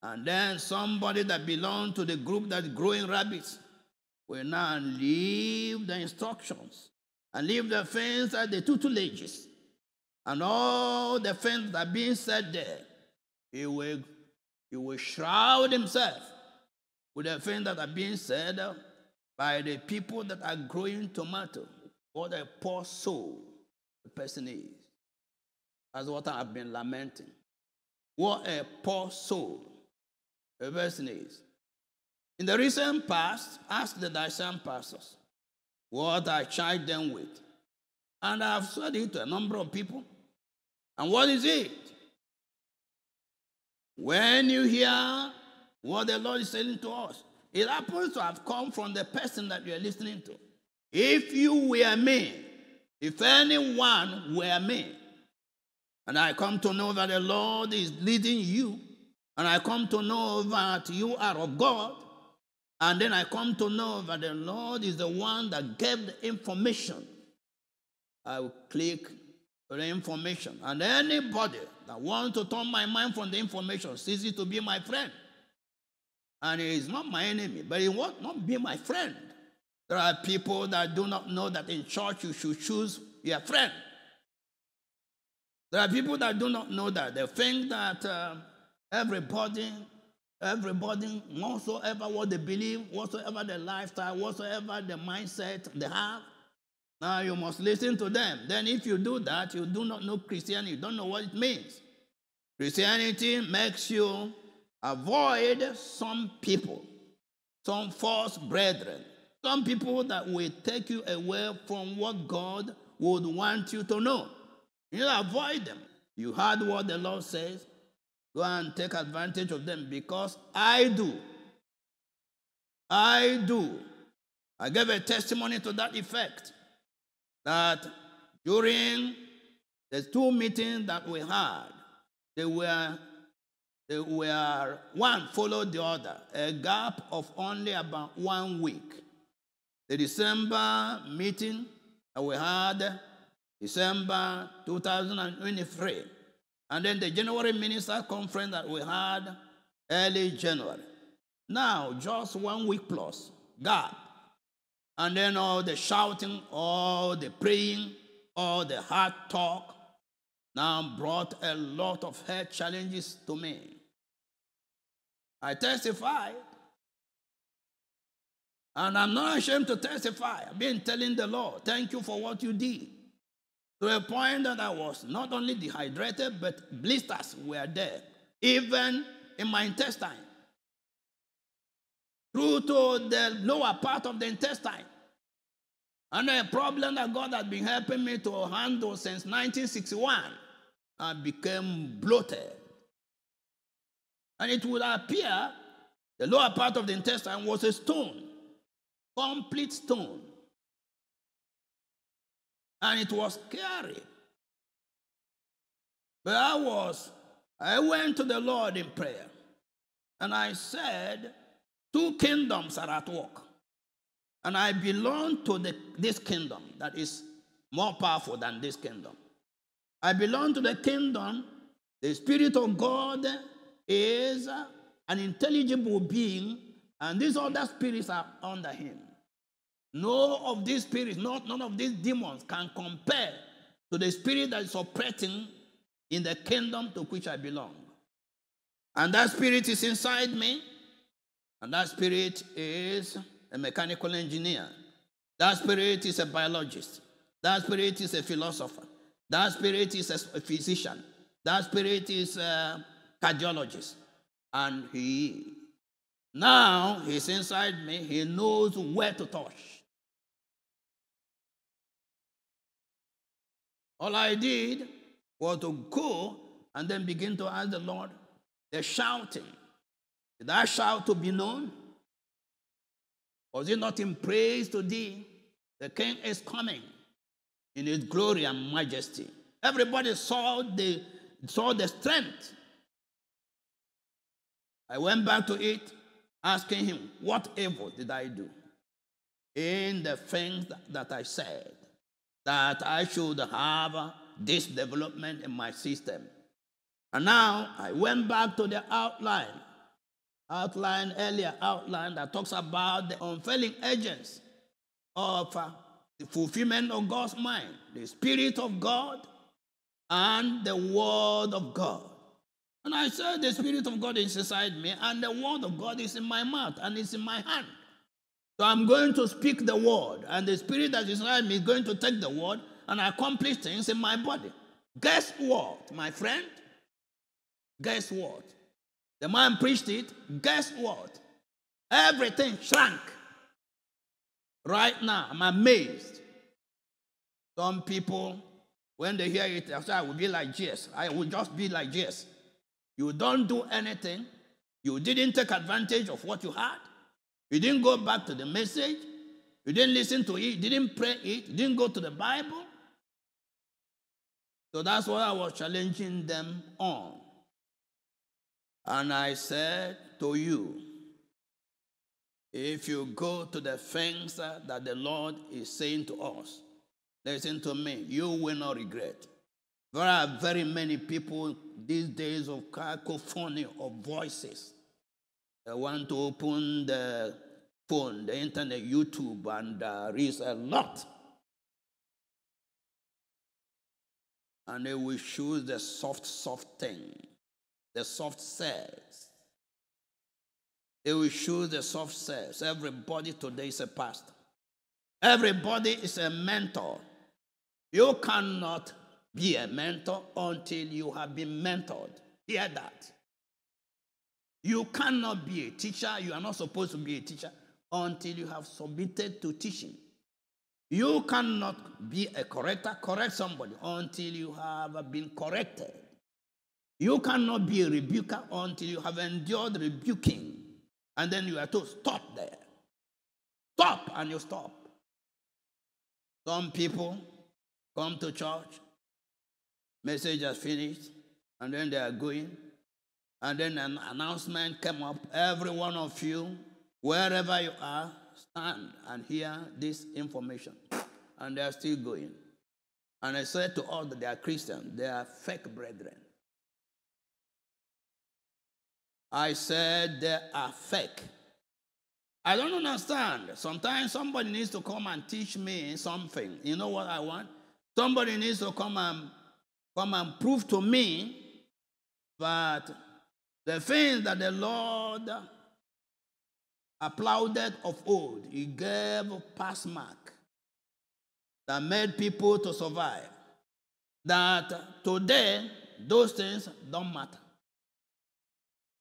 And then somebody that belongs to the group that's growing rabbits will now leave the instructions and leave the things at the tutelages and all the things that are being said there. He will, he will shroud himself with the things that are being said by the people that are growing tomato. What a poor soul the person is. That's what I've been lamenting. What a poor soul a person is. In the recent past, ask the diocesan pastors what I charged them with. And I've said it to a number of people. And what is it? When you hear what the Lord is saying to us, it happens to have come from the person that you're listening to. If you were me, if anyone were me, and I come to know that the Lord is leading you, and I come to know that you are of God, and then I come to know that the Lord is the one that gave the information, I will click the information. And anybody that wants to turn my mind from the information ceases to be my friend. And he is not my enemy, but he will not be my friend. There are people that do not know that in church you should choose your friend. There are people that do not know that. They think that uh, everybody, everybody, whatsoever what they believe, whatsoever the lifestyle, whatsoever the mindset they have, now you must listen to them. Then if you do that, you do not know Christianity. You don't know what it means. Christianity makes you avoid some people, some false brethren, some people that will take you away from what God would want you to know. You avoid them. You heard what the Lord says. Go and take advantage of them because I do. I do. I gave a testimony to that effect that during the two meetings that we had, they were, they were one followed the other, a gap of only about one week. The December meeting that we had, December 2023, and then the January minister conference that we had early January. Now, just one week plus gap. And then all the shouting, all the praying, all the hard talk now brought a lot of health challenges to me. I testified. And I'm not ashamed to testify. I've been telling the Lord, thank you for what you did. To a point that I was not only dehydrated, but blisters were there, even in my intestine through to the lower part of the intestine. And a problem that God has been helping me to handle since 1961, I became bloated. And it would appear the lower part of the intestine was a stone, complete stone. And it was scary. But I was, I went to the Lord in prayer. And I said, Two kingdoms are at work. And I belong to the, this kingdom that is more powerful than this kingdom. I belong to the kingdom. The Spirit of God is an intelligible being, and these other spirits are under him. No of these spirits, not, none of these demons can compare to the spirit that is operating in the kingdom to which I belong. And that spirit is inside me. And that spirit is a mechanical engineer. That spirit is a biologist. That spirit is a philosopher. That spirit is a physician. That spirit is a cardiologist. And he, now he's inside me. He knows where to touch. All I did was to go and then begin to ask the Lord. They're shouting. Did I shout to be known? Was it not in praise to thee? The king is coming in his glory and majesty. Everybody saw the, saw the strength. I went back to it, asking him, What evil did I do? In the things that I said, that I should have this development in my system. And now I went back to the outline, outline earlier, outline that talks about the unfailing agents of uh, the fulfillment of God's mind, the Spirit of God and the Word of God. And I said, The Spirit of God is inside me, and the Word of God is in my mouth and it's in my hand. So I'm going to speak the Word, and the Spirit that is inside me is going to take the Word and accomplish things in my body. Guess what, my friend? Guess what? The man preached it. Guess what? Everything shrank. Right now, I'm amazed. Some people, when they hear it, I will be like Jesus. I will just be like Jesus. You don't do anything. You didn't take advantage of what you had. You didn't go back to the message. You didn't listen to it. You didn't pray it. You didn't go to the Bible. So that's what I was challenging them on. And I said to you, if you go to the things that the Lord is saying to us, listen to me, you will not regret. There are very many people these days of cacophony of voices. They want to open the phone, the internet, YouTube, and there is a lot. And they will choose the soft, soft thing, the soft cells. They will choose the soft cells. Everybody today is a pastor. Everybody is a mentor. You cannot be a mentor until you have been mentored. Hear that. You cannot be a teacher. You are not supposed to be a teacher until you have submitted to teaching. You cannot be a corrector, correct somebody until you have been corrected. You cannot be a rebuker until you have endured rebuking. And then you are told, stop there. Stop, and you stop. Some people come to church, message has finished, and then they are going. And then an announcement came up. Every one of you, wherever you are, stand and hear this information. And they are still going. And I said to all that they are Christians, they are fake brethren. I said they are fake. I don't understand. Sometimes somebody needs to come and teach me something. You know what I want? Somebody needs to come and come and prove to me that the things that the Lord applauded of old, He gave pass mark that made people to survive. That today those things don't matter.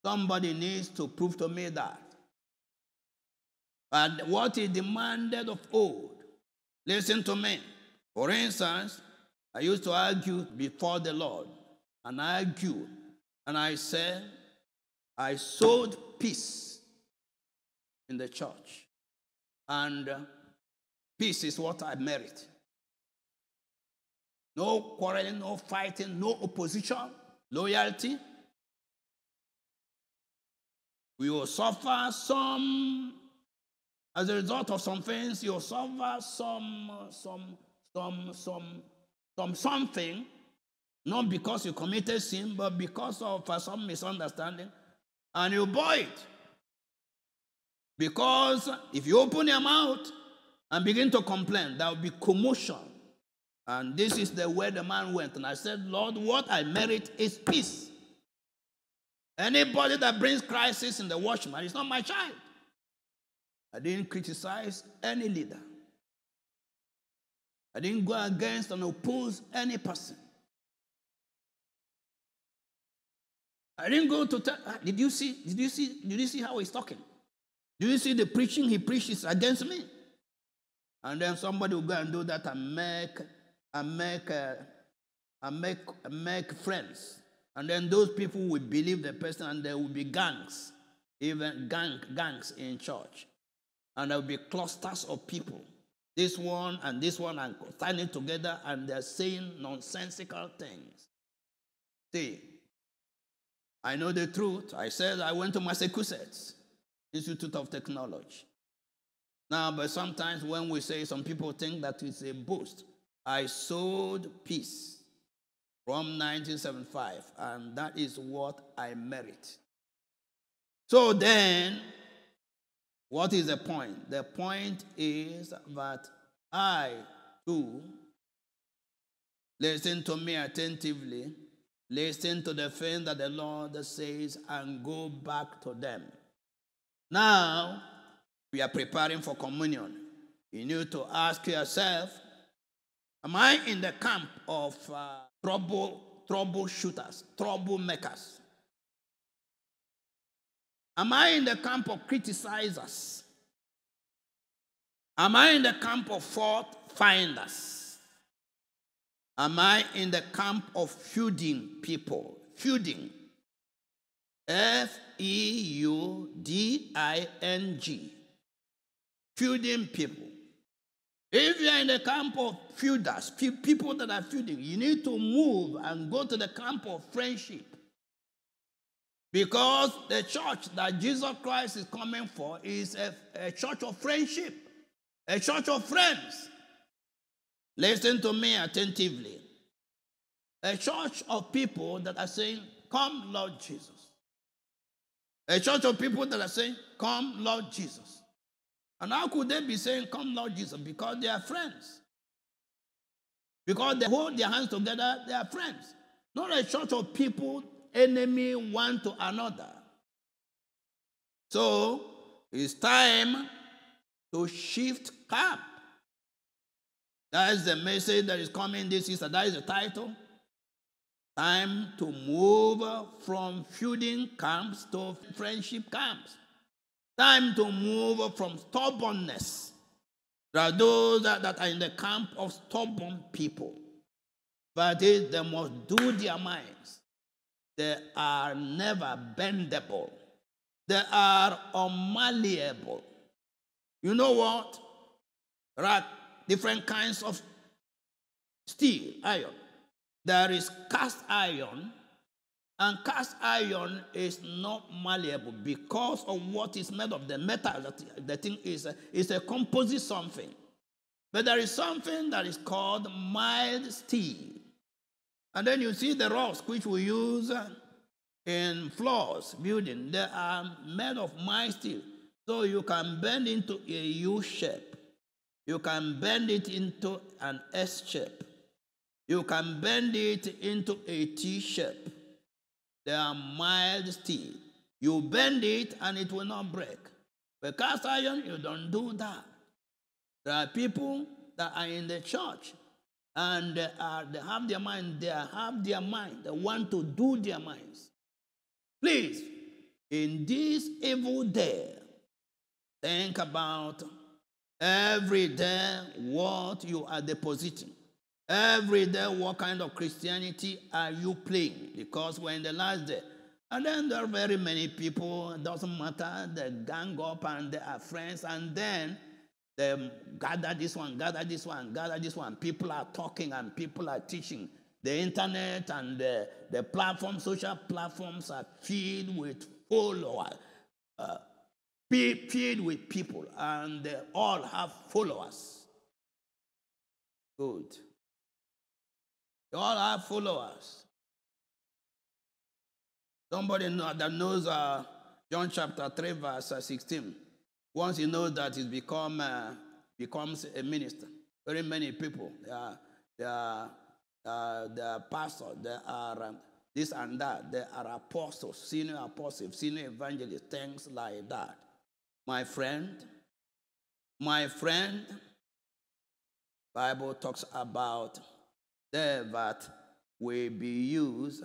Somebody needs to prove to me that. But what is demanded of old, listen to me. For instance, I used to argue before the Lord, and I argued, and I said, I sowed peace in the church, and uh, peace is what I merit. No quarreling, no fighting, no opposition, loyalty, we will suffer some, as a result of some things, you'll suffer uh, some, some, some, some, some something, not because you committed sin, but because of uh, some misunderstanding, and you bore it. Because if you open your mouth and begin to complain, there will be commotion. And this is the way the man went. And I said, Lord, what I merit is peace. Anybody that brings crisis in the watchman is not my child. I didn't criticize any leader. I didn't go against and oppose any person. I didn't go to tell. ah, Did you see? Did you see? Did you see how he's talking? Do you see the preaching he preaches against me? And then somebody will go and do that and make and make uh, and make make friends. And then those people will believe the person, and there will be gangs, even gang gangs in church, and there will be clusters of people. This one and this one are standing together, and they're saying nonsensical things. See, I know the truth. I said I went to Massachusetts Institute of Technology. Now, but sometimes when we say some people think that it's a boast, I sold peace from 1975, and that is what I merit. So then, what is the point? The point is that I too listen to me attentively, listen to the things that the Lord says, and go back to them. Now, we are preparing for communion. You need to ask yourself, am I in the camp of uh, trouble, troubleshooters, troublemakers? Am I in the camp of criticizers? Am I in the camp of fault finders? Am I in the camp of feuding people? Feuding. F E U D I N G. Feuding people. If you are in the camp of feuders, people that are feuding, you need to move and go to the camp of friendship. Because the church that Jesus Christ is coming for is a, a church of friendship, a church of friends. Listen to me attentively. A church of people that are saying, Come, Lord Jesus. A church of people that are saying, Come, Lord Jesus. And how could they be saying, Come, Lord Jesus? Because they are friends. Because they hold their hands together, they are friends. Not a church of people, enemy one to another. So it's time to shift camp. That is the message that is coming this Easter. That is the title. Time to move from feuding camps to friendship camps. Time to move from stubbornness. There are those that, that are in the camp of stubborn people. But they, they must do their minds. They are never bendable. They are unmalleable. You know what? There are different kinds of steel, iron. There is cast iron, and cast iron is not malleable because of what is made of the metal. That the thing is is a composite something. But there is something that is called mild steel. And then you see the rocks which we use in floors, building, they are made of mild steel. So you can bend into a U shape. You can bend it into an S shape. You can bend it into a T shape. They are mild steel. You bend it and it will not break. But cast iron, you don't do that. There are people that are in the church and they, they have their mind, they have their mind, they want to do their minds. Please, in this evil day, think about every day what you are depositing. Every day, what kind of Christianity are you playing? Because we're in the last day. And then there are very many people, it doesn't matter, they gang up and they are friends, and then they gather this one, gather this one, gather this one. People are talking and people are teaching. The internet and the, the platform, social platforms are filled with followers, uh, filled with people, and they all have followers. Good. They all have followers. Somebody know, that knows uh, John chapter 3, verse uh, 16. Once he knows that he's become, uh, becomes a minister, very many people, they are, they are, uh, they are pastors, they are um, this and that, they are apostles, senior apostles, senior evangelists, things like that. My friend, my friend, Bible talks about there that will be used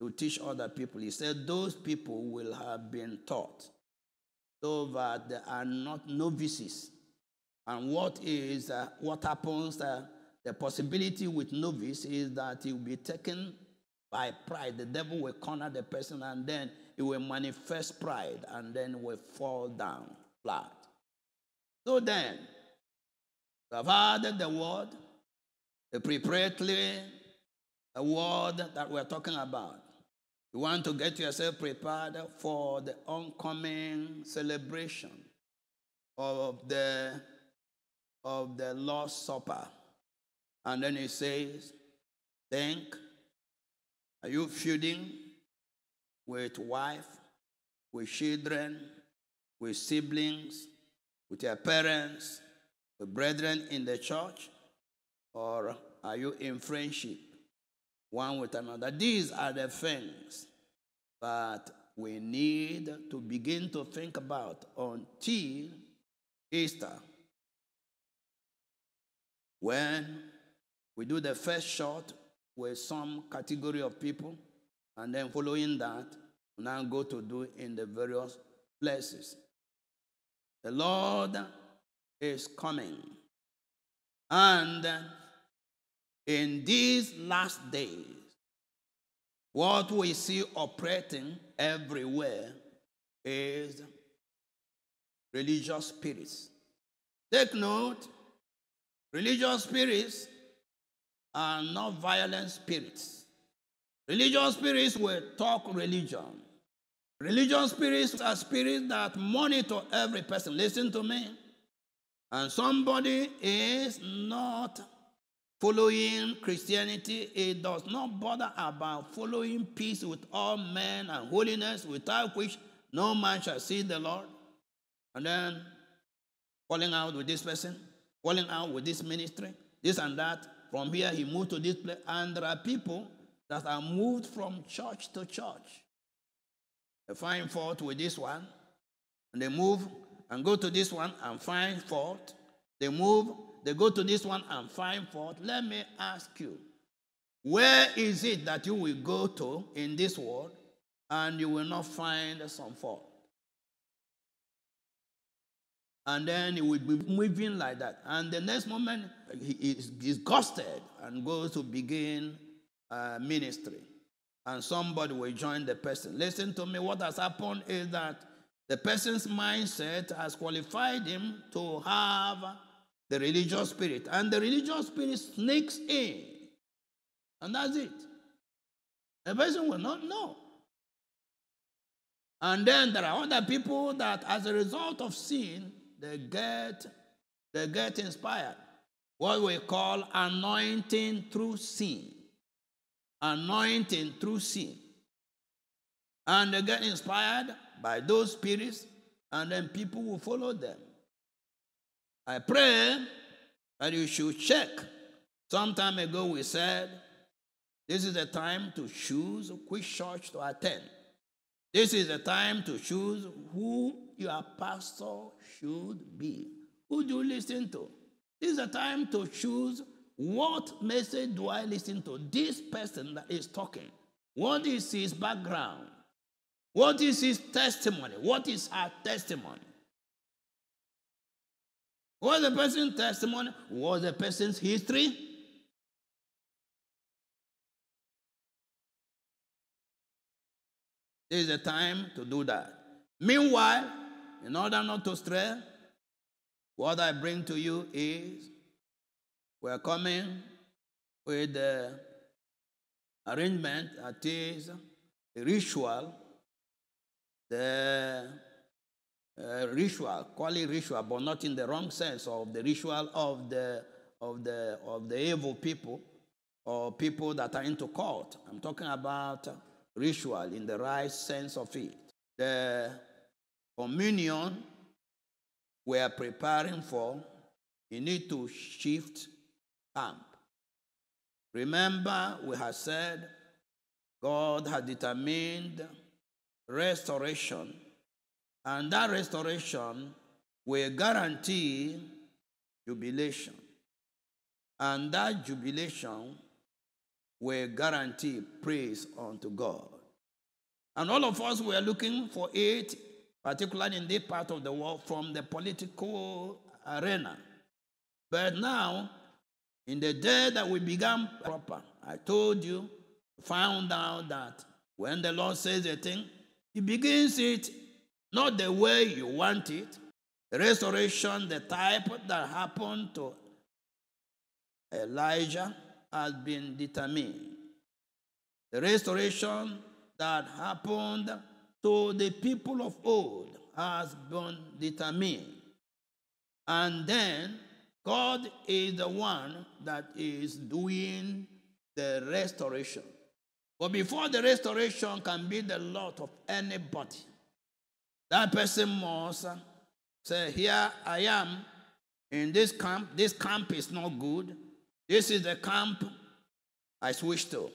to teach other people. He said those people will have been taught so that they are not novices. And what is uh, what happens? Uh, the possibility with novice is that he will be taken by pride. The devil will corner the person, and then he will manifest pride, and then will fall down flat. So then, have heard the word, the preparatory word that we're talking about. You want to get yourself prepared for the oncoming celebration of the of the Lord's Supper. And then he says, Think, are you feuding with wife, with children, with siblings, with your parents, with brethren in the church? Or are you in friendship one with another? These are the things that we need to begin to think about until Easter. When we do the first shot with some category of people, and then following that, we now go to do in the various places. The Lord is coming. And in these last days, what we see operating everywhere is religious spirits. Take note, religious spirits are not violent spirits. Religious spirits will talk religion. Religious spirits are spirits that monitor every person. Listen to me. And somebody is not following Christianity, it does not bother about following peace with all men and holiness, without which no man shall see the Lord. And then falling out with this person, falling out with this ministry, this and that. From here, he moved to this place. And there are people that are moved from church to church. They find fault with this one, and they move and go to this one and find fault. They move, they go to this one and find fault. Let me ask you, where is it that you will go to in this world and you will not find some fault? And then he will be moving like that. And the next moment, he is disgusted and goes to begin uh, ministry. And somebody will join the person. Listen to me, what has happened is that the person's mindset has qualified him to have the religious spirit. And the religious spirit sneaks in. And that's it. The person will not know. And then there are other people that, as a result of sin, they get, they get inspired. What we call anointing through sin. Anointing through sin. And they get inspired by those spirits, and then people will follow them. I pray that you should check. Some time ago, we said this is the time to choose which church to attend. This is the time to choose who your pastor should be. Who do you listen to? This is the time to choose what message do I listen to? This person that is talking. What is his background? What is his testimony? What is her testimony? What's the person's testimony? What's the person's history? This is the time to do that. Meanwhile, in order not to stray, what I bring to you is we're coming with the arrangement that is a ritual, the uh, ritual, call it ritual, but not in the wrong sense of the ritual of the of the of the evil people or people that are into cult. I'm talking about ritual in the right sense of it. The communion we are preparing for, you need to shift camp. Remember, we have said God had determined restoration, and that restoration will guarantee jubilation. And that jubilation will guarantee praise unto God. And all of us were looking for it, particularly in this part of the world, from the political arena. But now, in the day that we began proper, I told you, found out that when the Lord says a thing, He begins it not the way you want it. The restoration, the type that happened to Elijah has been determined. The restoration that happened to the people of old has been determined. And then God is the one that is doing the restoration. But before the restoration can be the lot of anybody, that person must say, Here I am in this camp. This camp is not good. This is the camp I switch to.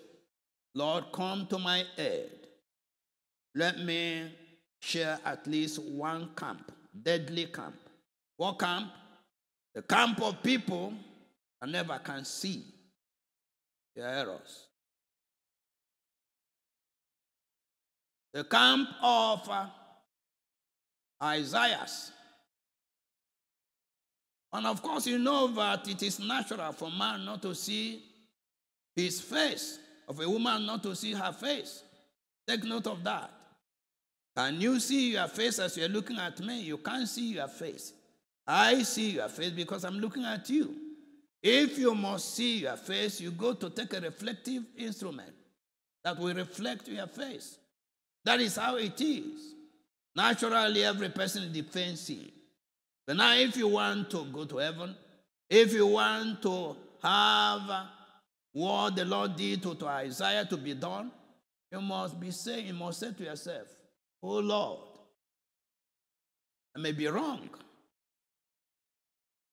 Lord, come to my aid. Let me share at least one camp, deadly camp. What camp? The camp of people I never can see their errors. The camp of uh, Isaiah's. And of course, you know that it is natural for man not to see his face, of a woman not to see her face. Take note of that. Can you see your face as you're looking at me? You can't see your face. I see your face because I'm looking at you. If you must see your face, you go to take a reflective instrument that will reflect your face. That is how it is. Naturally, every person is defensive. But now, if you want to go to heaven, if you want to have uh, what the Lord did to, to Isaiah to be done, you must be saying, you must say to yourself, Oh Lord, I may be wrong.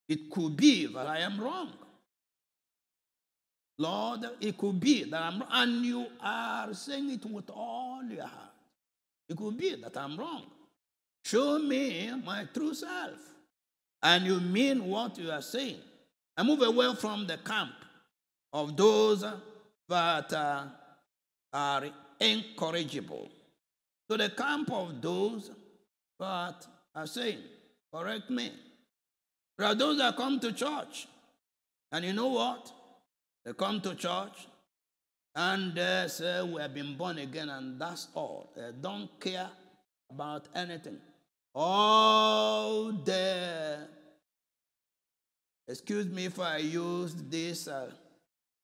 It could be that I am wrong. Lord, it could be that I'm wrong. And you are saying it with all your heart. It could be that I'm wrong. Show me my true self. And you mean what you are saying. I move away from the camp of those that uh, are incorrigible to the camp of those that are saying, correct me. There are those that come to church, and you know what? They come to church and they say, We have been born again, and that's all. They don't care about anything. All the, excuse me if I use this, uh,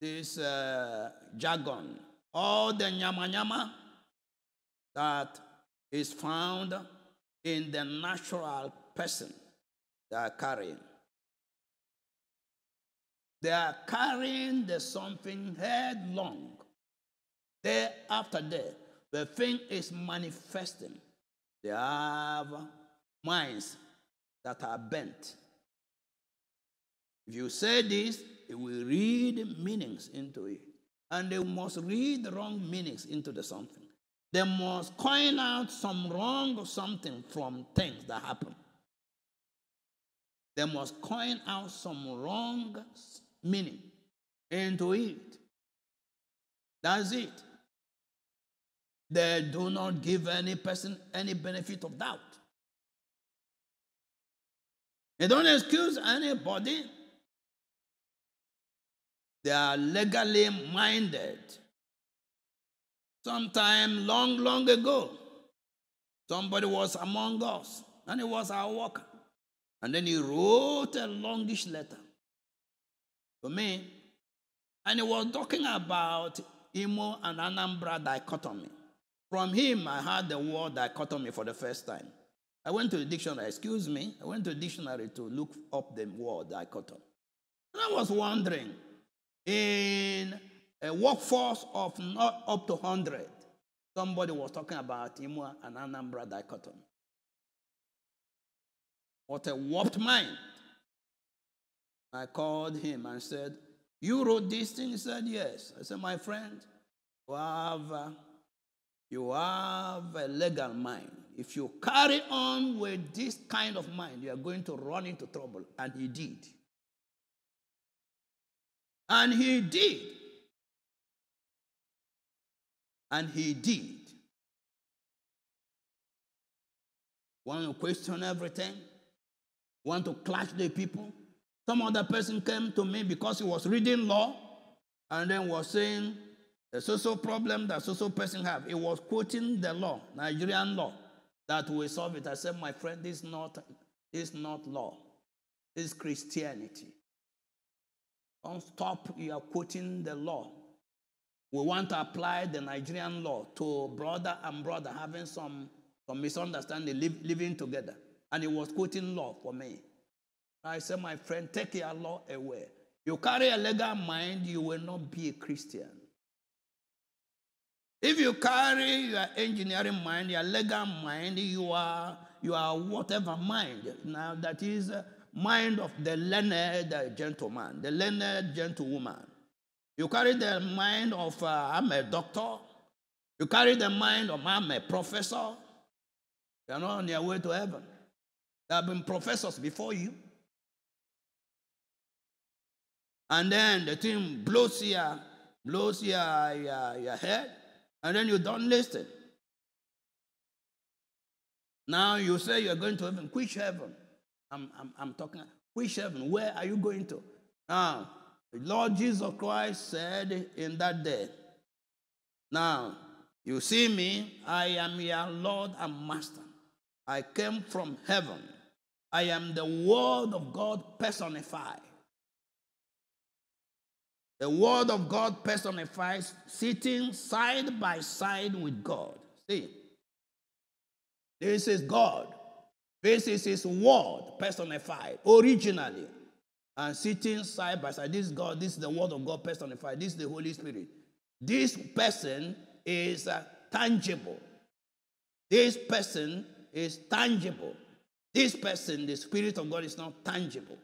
this uh, jargon, all the nyama nyama that is found in the natural person they are carrying. They are carrying the something headlong, day after day. The thing is manifesting. They have minds that are bent. If you say this, they will read meanings into it. And they must read the wrong meanings into the something. They must coin out some wrong or something from things that happen. They must coin out some wrong meaning into it. That's it. They do not give any person any benefit of doubt. They don't excuse anybody. They are legally minded. Sometime long, long ago, somebody was among us, and he was our worker. And then he wrote a longish letter to me, and he was talking about Imo and Anambra dichotomy. From him, I heard the word dichotomy for the first time. I went to the dictionary, excuse me, I went to the dictionary to look up the word dichotomy. And I was wondering, in a workforce of not up to 100, somebody was talking about Imo and Anambra dichotomy. What a warped mind. I called him and said, You wrote this thing? He said, Yes. I said, My friend, you have, uh, you have a legal mind. If you carry on with this kind of mind, you are going to run into trouble. And he did. And he did. And he did. Want to question everything? Want to clash the people? Some other person came to me because he was reading law and then was saying the social problem that social person have. He was quoting the law, Nigerian law, that will solve it. I said, my friend, this is not, this is not law. This is Christianity. Don't stop you are quoting the law. We want to apply the Nigerian law to brother and brother having some, some misunderstanding, live, living together. And he was quoting law for me. I said, my friend, take your law away. You carry a legal mind, you will not be a Christian. If you carry your engineering mind, your legal mind, you are you are whatever mind. Now that is mind of the learned gentleman, the learned gentlewoman. You carry the mind of uh, I'm a doctor. You carry the mind of I'm a professor. You're not on your way to heaven. There have been professors before you. And then the thing blows your, blows your, your, your head, and then you don't listen. Now you say you're going to heaven. Which heaven? I'm, I'm, I'm talking, which heaven? Where are you going to? Now, Lord Jesus Christ said in that day, Now, you see me, I am your Lord and Master. I came from heaven. I am the Word of God personified. The Word of God personified, sitting side by side with God. See, this is God. This is His Word personified, originally. And sitting side by side. This is God, this is the Word of God personified. This is the Holy Spirit. This person is uh, tangible. This person is tangible. This person, the Spirit of God, is not tangible.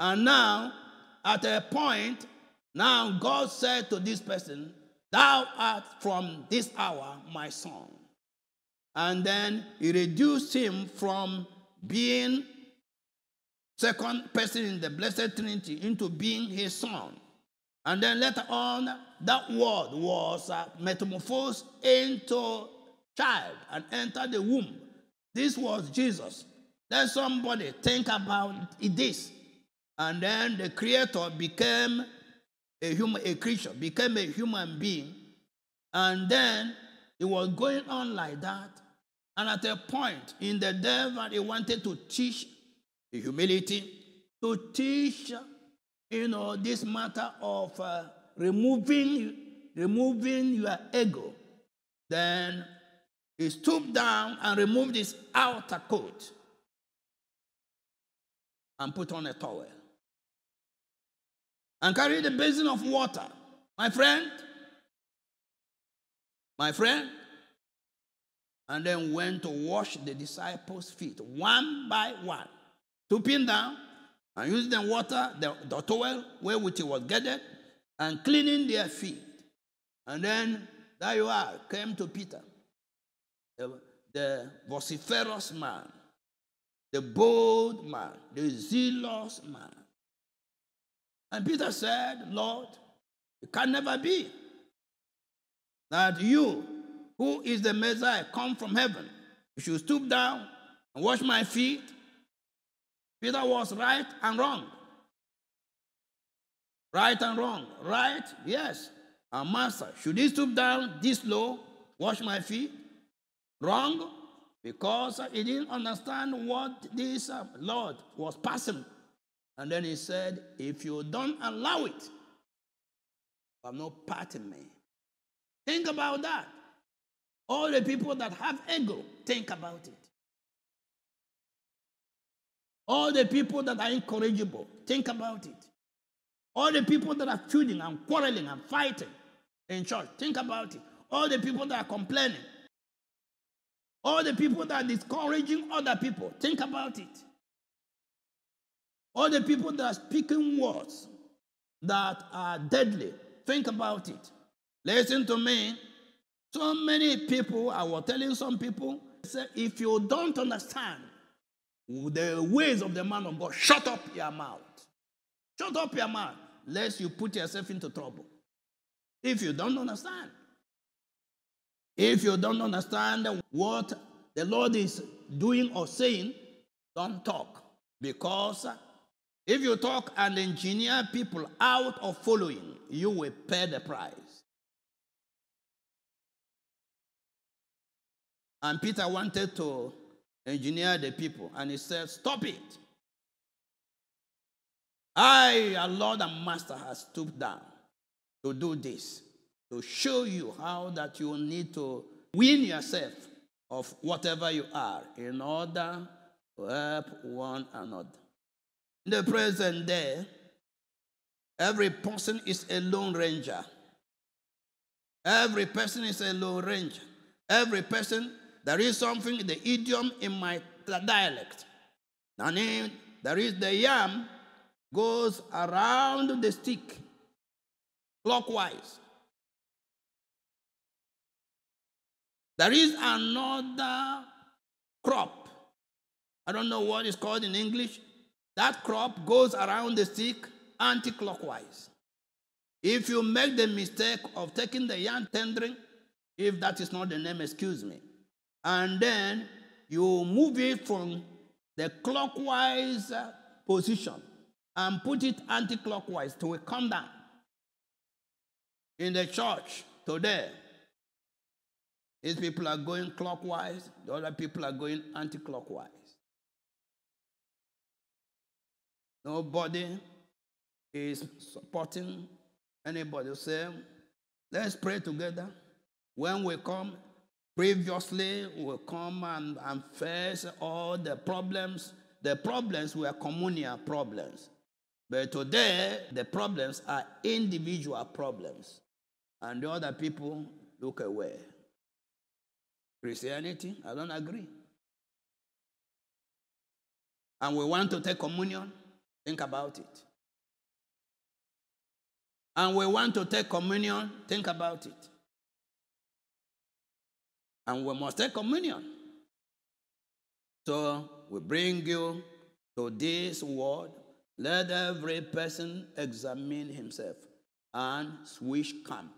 And now, at a point, now God said to this person, Thou art from this hour my son. And then he reduced him from being second person in the blessed Trinity into being his son. And then later on, that word was uh, metamorphosed into child and entered the womb. This was Jesus. Then somebody think about this. And then the creator became a human, a creature, became a human being. And then it was going on like that. And at a point in the that he wanted to teach humility, to teach, you know, this matter of uh, removing, removing your ego, then he stooped down and removed his outer coat and put on a towel and carried a basin of water. My friend, my friend, and then went to wash the disciples' feet one by one, stooping down and using the water, the, the towel wherewith he was gathered, and cleaning their feet. And then there you are, came to Peter, the, the vociferous man, the bold man, the zealous man. And Peter said, Lord, it can never be that you, who is the Messiah, come from heaven. You should stoop down and wash my feet. Peter was right and wrong. Right and wrong. Right, yes. Our master, should he stoop down this low, wash my feet? Wrong, because he didn't understand what this uh, Lord was passing and then he said, If you don't allow it, you have no part in me. Think about that. All the people that have ego, think about it. All the people that are incorrigible, think about it. All the people that are feuding and quarreling and fighting in church, think about it. All the people that are complaining, all the people that are discouraging other people, think about it. All the people that are speaking words that are deadly, think about it. Listen to me. So many people, I was telling some people, say, if you don't understand the ways of the man of God, shut up your mouth. Shut up your mouth. lest you put yourself into trouble. If you don't understand, if you don't understand what the Lord is doing or saying, don't talk. Because if you talk and engineer people out of following, you will pay the price. And Peter wanted to engineer the people, and he said, Stop it. I, our Lord and Master, has stooped down to do this, to show you how that you need to win yourself of whatever you are in order to help one another. The present day, every person is a lone ranger. Every person is a lone ranger. Every person, there is something, the idiom in my dialect. And there is the yam goes around the stick clockwise. There is another crop. I don't know what it's called in English. That crop goes around the stick anti clockwise. If you make the mistake of taking the yam tendering, if that is not the name, excuse me, and then you move it from the clockwise uh, position and put it anti clockwise to come down. In the church today, these people are going clockwise, the other people are going anti clockwise. Nobody is supporting anybody. Say, let's pray together. When we come, previously we come and, and face all the problems. The problems were communal problems. But today, the problems are individual problems. And the other people look away. Christianity, I don't agree. And we want to take communion, think about it. And we want to take communion, think about it. And we must take communion. So we bring you to this word. Let every person examine himself and switch camp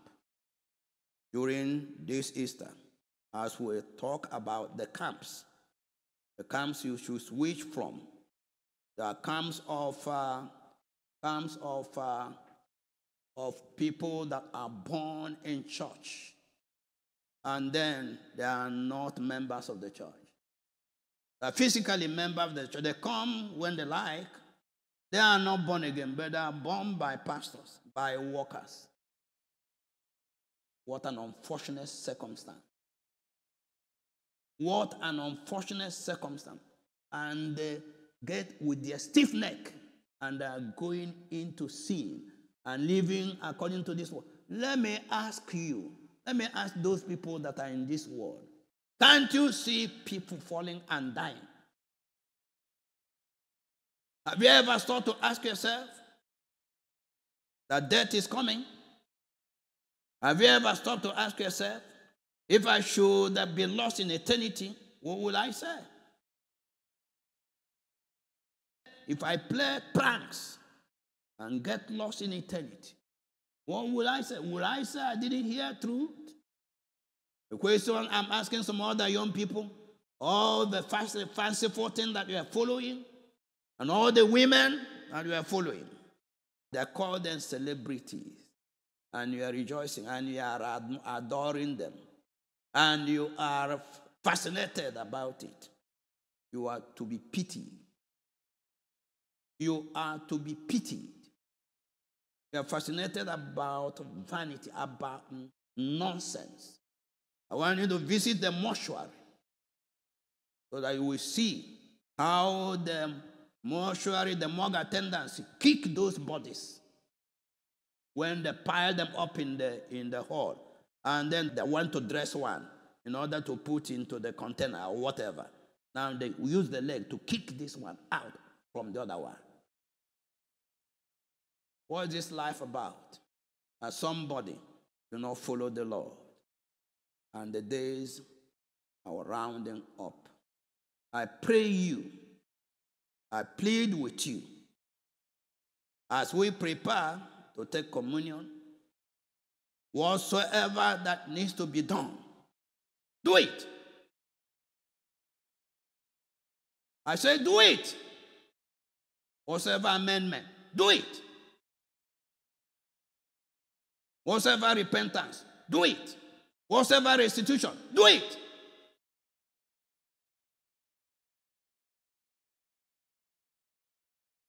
during this Easter as we talk about the camps. The camps you should switch from. The camps of uh, camps of uh, of people that are born in church, and then they are not members of the church. They're physically members of the church. They come when they like. They are not born again, but they are born by pastors, by workers. What an unfortunate circumstance. What an unfortunate circumstance. And they get with their stiff neck and are going into sin and living according to this world. Let me ask you, let me ask those people that are in this world. Can't you see people falling and dying? Have you ever stopped to ask yourself that death is coming? Have you ever stopped to ask yourself if I should be lost in eternity, what would I say? If I play pranks and get lost in eternity, what will I say? Will I say I didn't hear truth? The question I'm asking some other young people, all the fancy, fanciful things that you are following, and all the women that you are following, they call them celebrities. And you are rejoicing and you are adoring them and you are fascinated about it, you are to be pitied. You are to be pitied. You are fascinated about vanity, about nonsense. I want you to visit the mortuary so that you will see how the mortuary, the morgue attendants kick those bodies when they pile them up in the, in the hall and then they want to dress one in order to put into the container or whatever. Now they use the leg to kick this one out from the other one. What is this life about? As somebody do not follow the Lord, and the days are rounding up. I pray you, I plead with you, as we prepare to take communion, whatsoever that needs to be done, do it. I say, do it. Whatsoever amendment, do it. Whatsoever repentance, do it. Whatsoever restitution, do it.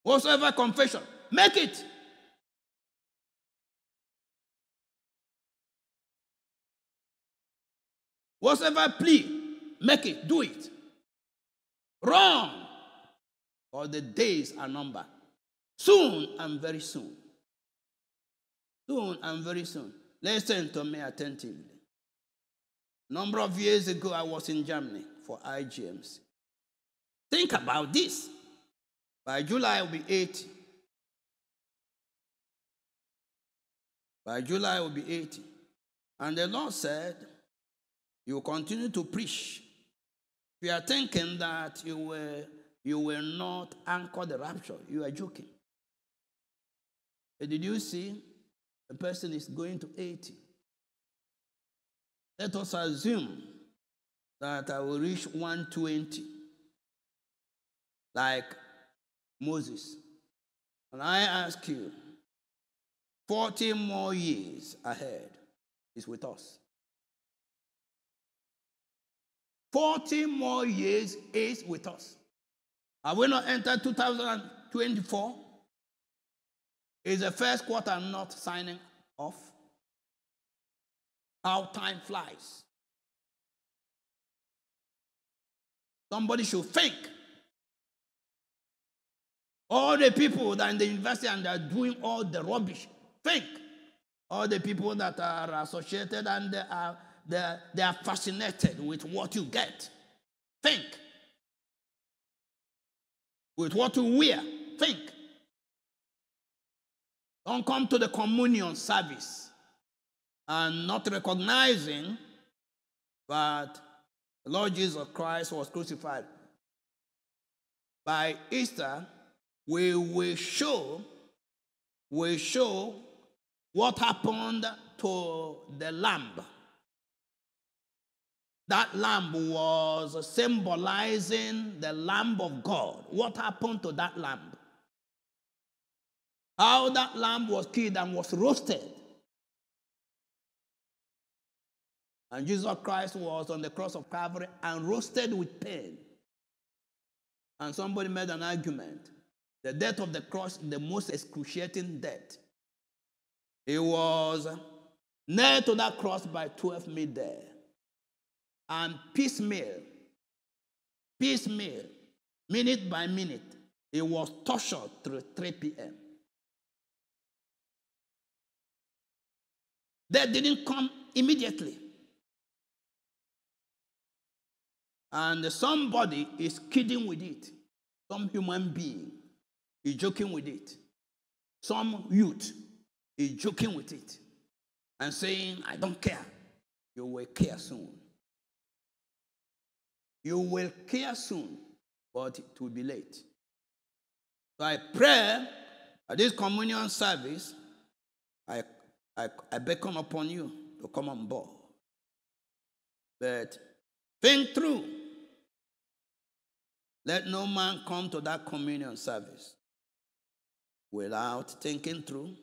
Whatsoever confession, make it. Whatsoever plea, make it, do it. Wrong. Or the days are numbered. Soon and very soon. Soon and very soon. Listen to me attentively. Number of years ago, I was in Germany for IGMC. Think about this. By July, I'll be 80. By July, I will be 80. And the Lord said, You continue to preach. You are thinking that you will, you will not anchor the rapture, you are joking. Did you see? A person is going to 80. Let us assume that I will reach 120, like Moses. And I ask you, 40 more years ahead is with us. 40 more years is with us. Have we not entered 2024? Is the first quarter not signing off? How time flies. Somebody should think. All the people that are in the university and are doing all the rubbish, think. All the people that are associated and they are, they, they are fascinated with what you get, think. With what you wear, think. Don't come to the communion service and not recognizing that the Lord Jesus Christ was crucified. By Easter, we will show, we show what happened to the lamb. That lamb was symbolizing the Lamb of God. What happened to that lamb? How that lamb was killed and was roasted. And Jesus Christ was on the cross of Calvary and roasted with pain. And somebody made an argument. The death of the cross is the most excruciating death. He was nailed to that cross by 12 midday. And piecemeal, piecemeal, minute by minute, he was tortured through 3 p.m. That didn't come immediately. And somebody is kidding with it. Some human being is joking with it. Some youth is joking with it and saying, I don't care. You will care soon. You will care soon, but it will be late. So I pray at this communion service, I, I, I beckon upon you to come on board. But think through. Let no man come to that communion service without thinking through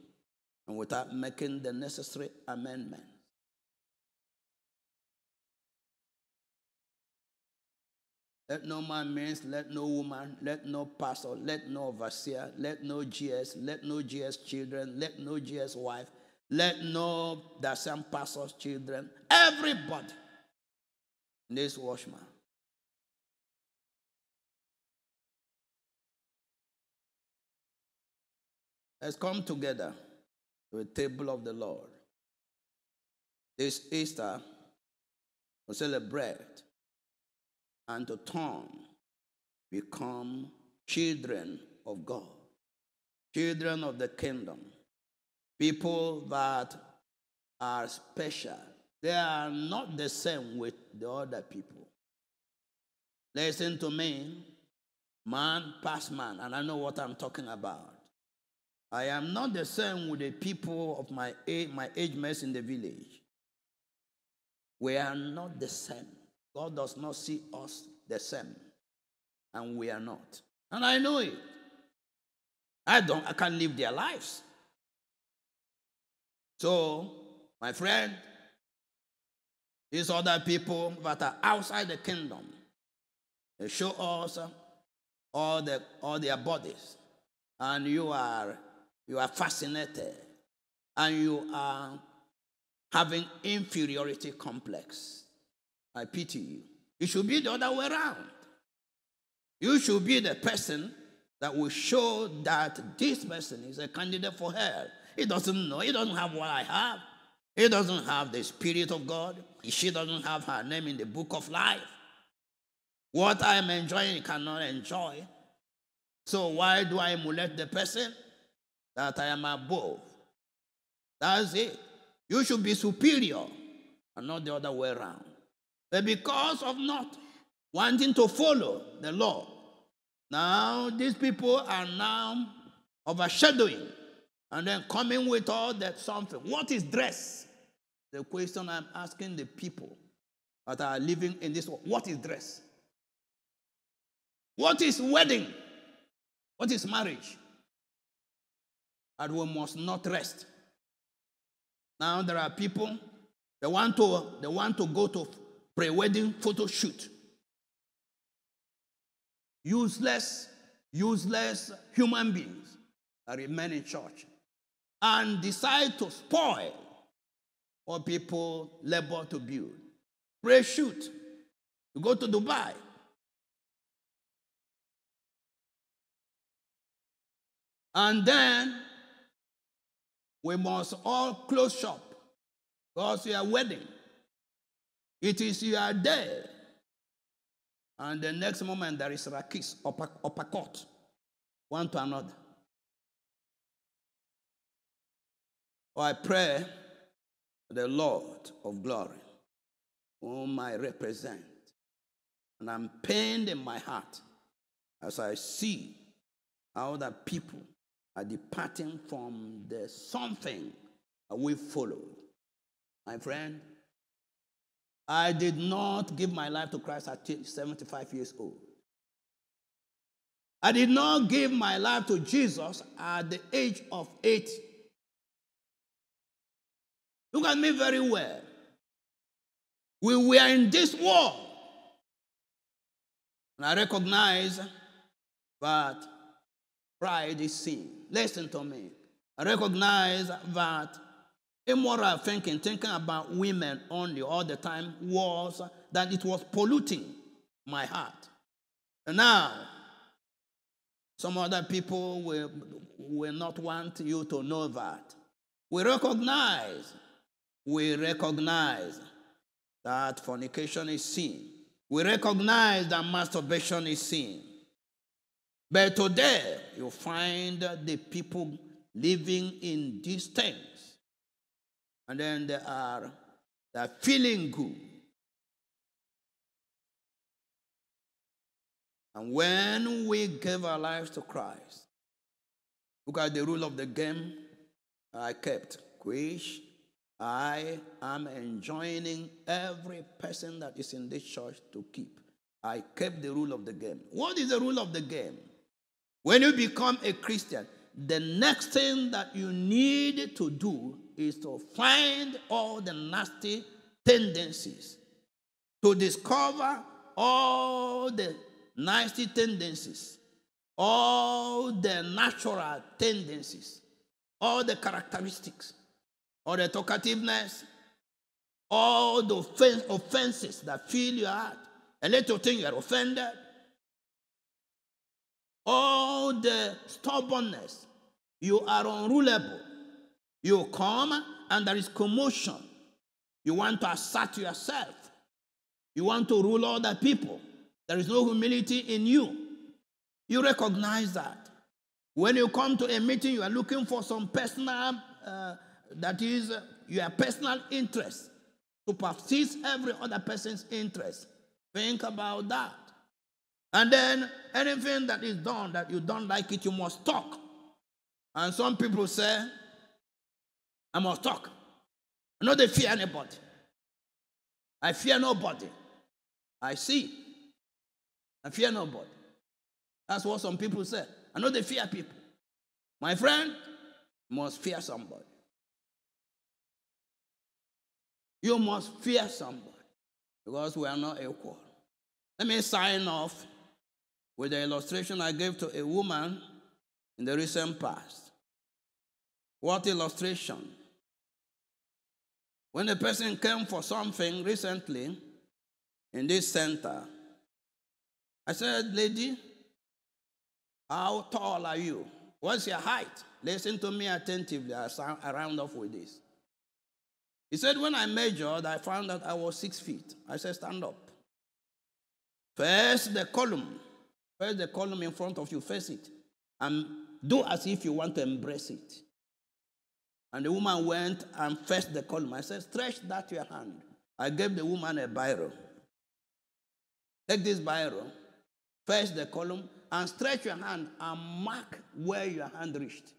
and without making the necessary amendment. Let no man means, let no woman, let no pastor, let no overseer, let no GS, let no GS children, let no GS wife, let no the same pastor's children, everybody needs watchman. Let's come together to the table of the Lord. This Easter, we celebrate and to turn, become children of God, children of the kingdom, people that are special. They are not the same with the other people. Listen to me, man past man, and I know what I'm talking about. I am not the same with the people of my age, my age mates in the village. We are not the same. God does not see us the same, and we are not. And I know it. I don't. I can't live their lives. So, my friend, these other people that are outside the kingdom, they show us all, the, all their bodies, and you are, you are fascinated, and you are having inferiority complex. I pity you. It should be the other way around. You should be the person that will show that this person is a candidate for hell. He doesn't know, he doesn't have what I have. He doesn't have the Spirit of God. She doesn't have her name in the book of life. What I am enjoying, he cannot enjoy. So why do I emulate the person that I am above? That's it. You should be superior and not the other way around. But because of not wanting to follow the law, now these people are now overshadowing and then coming with all that something. What is dress? The question I'm asking the people that are living in this world what is dress? What is wedding? What is marriage? And we must not rest. Now there are people they want to they want to go to pre-wedding photo shoot. Useless, useless human beings that remain in church and decide to spoil what people labor to build. Pray shoot. You go to Dubai. And then we must all close shop because are wedding. It is your day. And the next moment there is a kiss, uppercut, one to another. Oh, I pray the Lord of glory, whom I represent. And I'm pained in my heart as I see how the people are departing from the something we followed. My friend, I did not give my life to Christ at 75 years old. I did not give my life to Jesus at the age of 80. Look at me very well. We were in this war. And I recognize that pride is sin. Listen to me. I recognize that immoral thinking, thinking about women only all the time, was that it was polluting my heart. And now, some other people will, will not want you to know that. We recognize we recognize that fornication is sin. We recognize that masturbation is sin. But today, you find the people living in these things. And then they are, they are feeling good. And when we give our lives to Christ, look at the rule of the game I kept. Quish, I am enjoining every person that is in this church to keep. I kept the rule of the game. What is the rule of the game? When you become a Christian, the next thing that you need to do is to find all the nasty tendencies, to discover all the nasty tendencies, all the natural tendencies, all the characteristics or the talkativeness, all the offense, offenses that fill your heart, a little thing you're offended, all the stubbornness, you are unrulable. You come and there is commotion. You want to assert yourself. You want to rule other people. There is no humility in you. You recognize that. When you come to a meeting, you are looking for some personal uh, that is uh, your personal interest supersedes every other person's interest. Think about that. And then anything that is done that you don't like it, you must talk. And some people say, I must talk. I know they fear anybody. I fear nobody. I see. I fear nobody. That's what some people say. I know they fear people. My friend must fear somebody. You must fear somebody because we are not equal. Let me sign off with the illustration I gave to a woman in the recent past. What illustration? When a person came for something recently in this center, I said, Lady, how tall are you? What's your height? Listen to me attentively. I, round off with this. He said, When I measured, I found that I was six feet. I said, Stand up. First the column. First the column in front of you, face it. And do as if you want to embrace it. And the woman went and faced the column. I said, Stretch that your hand. I gave the woman a biro. Take this biro, face the column, and stretch your hand and mark where your hand reached.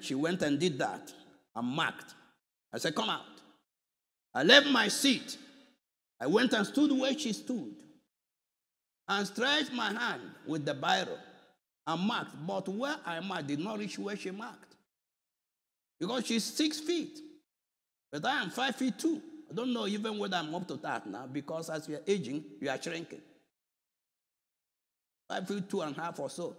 She went and did that and marked. I said, Come out. I left my seat. I went and stood where she stood and stretched my hand with the biro and marked. But where I marked did not reach where she marked because she's six feet. But I am five feet two. I don't know even whether I'm up to that now because as you're aging, you are shrinking. Five feet two and a half or so.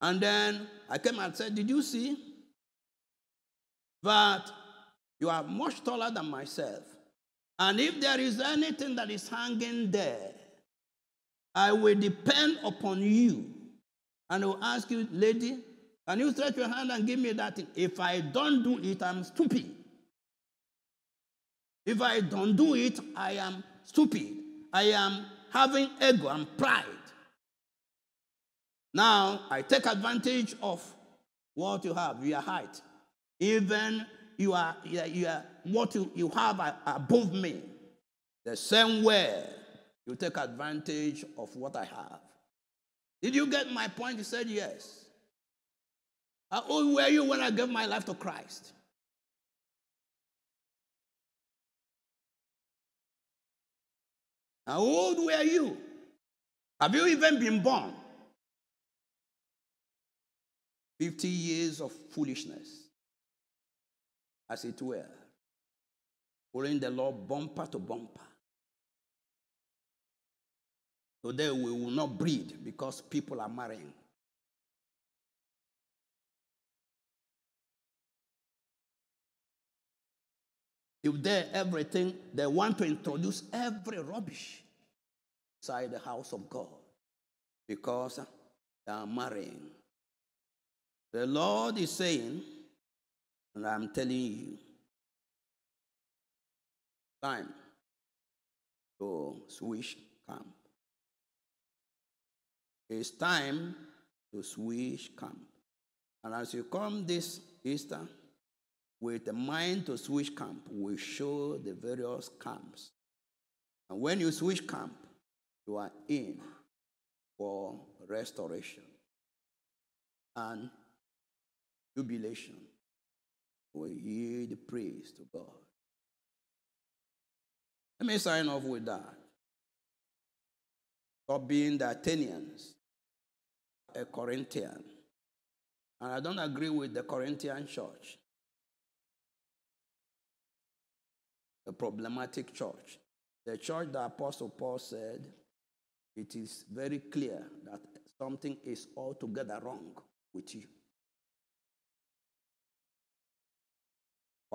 And then I came and said, Did you see that you are much taller than myself? And if there is anything that is hanging there, I will depend upon you. And I will ask you, lady, can you stretch your hand and give me that thing? If I don't do it, I'm stupid. If I don't do it, I am stupid. I am having ego and pride. Now, I take advantage of what you have, your height. Even you are, you are, you are what you, you have above me. The same way you take advantage of what I have. Did you get my point? He said yes. How old were you when I gave my life to Christ? How old were you? Have you even been born? 50 years of foolishness, as it were, following the law bumper to bumper. Today we will not breed because people are marrying. If they everything, they want to introduce every rubbish inside the house of God because they are marrying. The Lord is saying, and I'm telling you, time to switch camp. It's time to switch camp. And as you come this Easter, with a mind to switch camp, we show the various camps. And when you switch camp, you are in for restoration and jubilation. We yield praise to God. Let me sign off with that. Stop being the Athenians, a Corinthian. And I don't agree with the Corinthian church. a problematic church. The church that Apostle Paul said, it is very clear that something is altogether wrong with you.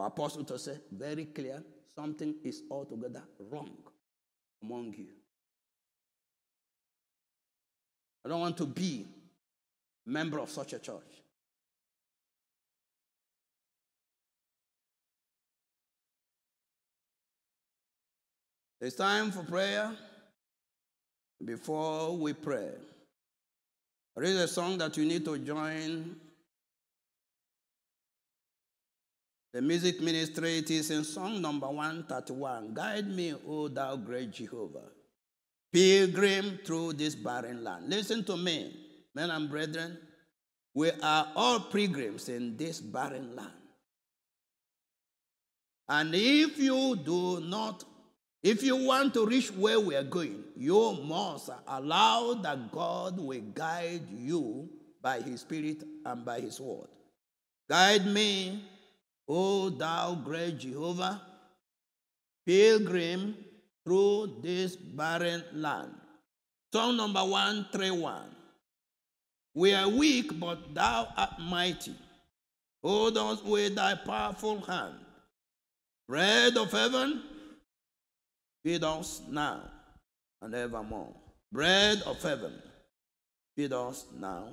For Apostle to say, very clear, something is altogether wrong among you. I don't want to be a member of such a church. It's time for prayer. Before we pray, there is a song that you need to join. The music ministry, it is in song number 131. Guide me, O thou great Jehovah, pilgrim through this barren land. Listen to me, men and brethren. We are all pilgrims in this barren land. And if you do not, if you want to reach where we are going, you must allow that God will guide you by His Spirit and by His Word. Guide me, O thou great Jehovah, pilgrim through this barren land. Song number 131. We are weak, but thou art mighty. Hold us with thy powerful hand. Bread of heaven, feed us now and evermore. Bread of heaven, feed us now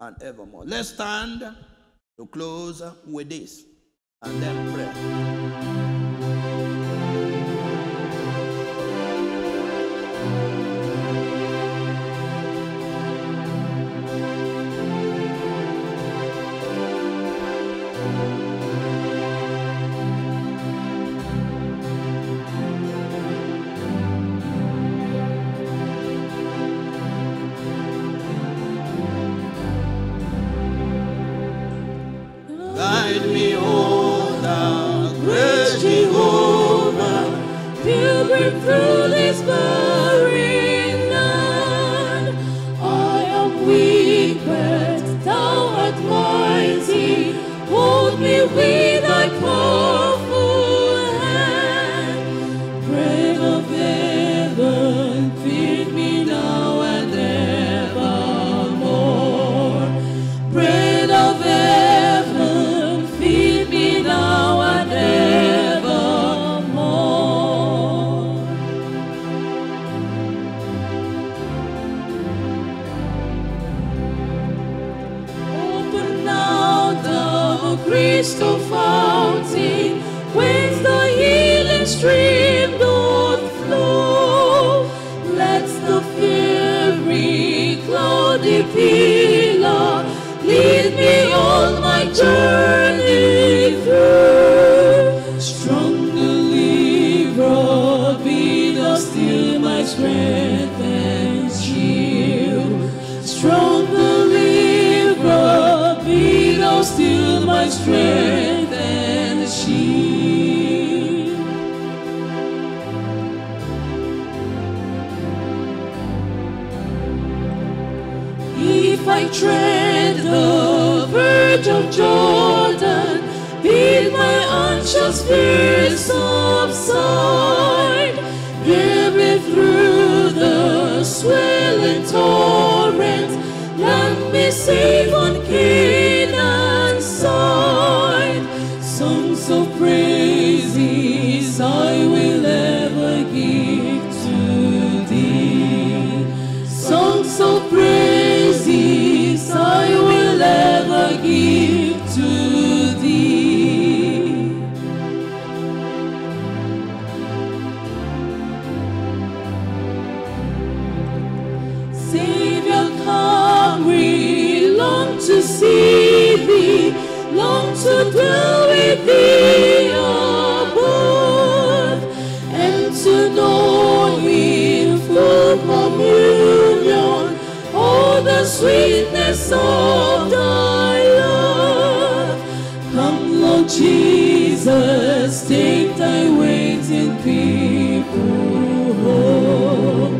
and evermore. Let's stand to close with this and then pray. Guide me, O Jehovah, Pilgrim through land people home.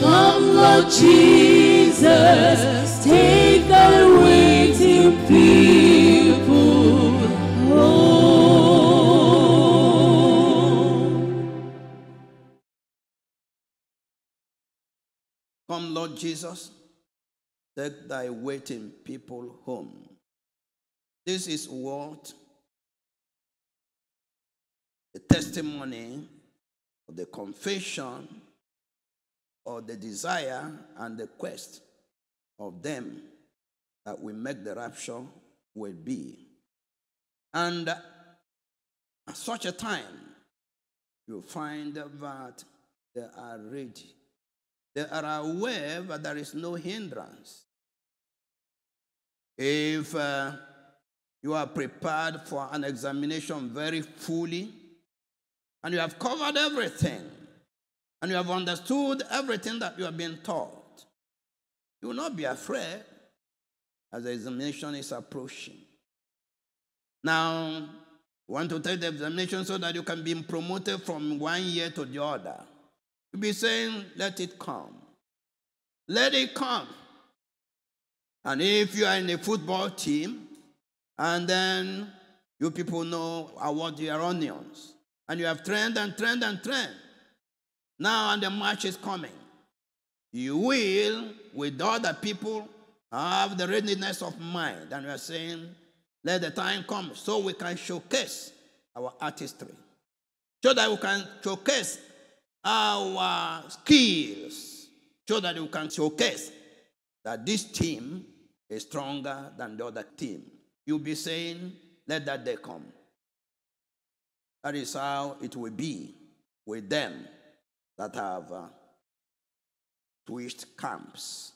Come, Lord Jesus, take thy waiting people home. Come, Lord Jesus, take thy waiting people home. This is what the testimony, the confession, or the desire and the quest of them that we make the rapture will be. And at such a time, you find that they are ready. They are aware that there is no hindrance. If uh, you are prepared for an examination very fully, and you have covered everything, and you have understood everything that you have been taught, you will not be afraid as the examination is approaching. Now, you want to take the examination so that you can be promoted from one year to the other. You'll be saying, Let it come. Let it come. And if you are in a football team, and then you people know award your onions, and you have trained and trained and trained, now and the match is coming, you will, with other people, have the readiness of mind. And we are saying, let the time come so we can showcase our artistry, so that we can showcase our skills, so that we can showcase that this team is stronger than the other team. You'll be saying, let that day come. That is how it will be with them that have uh, switched camps.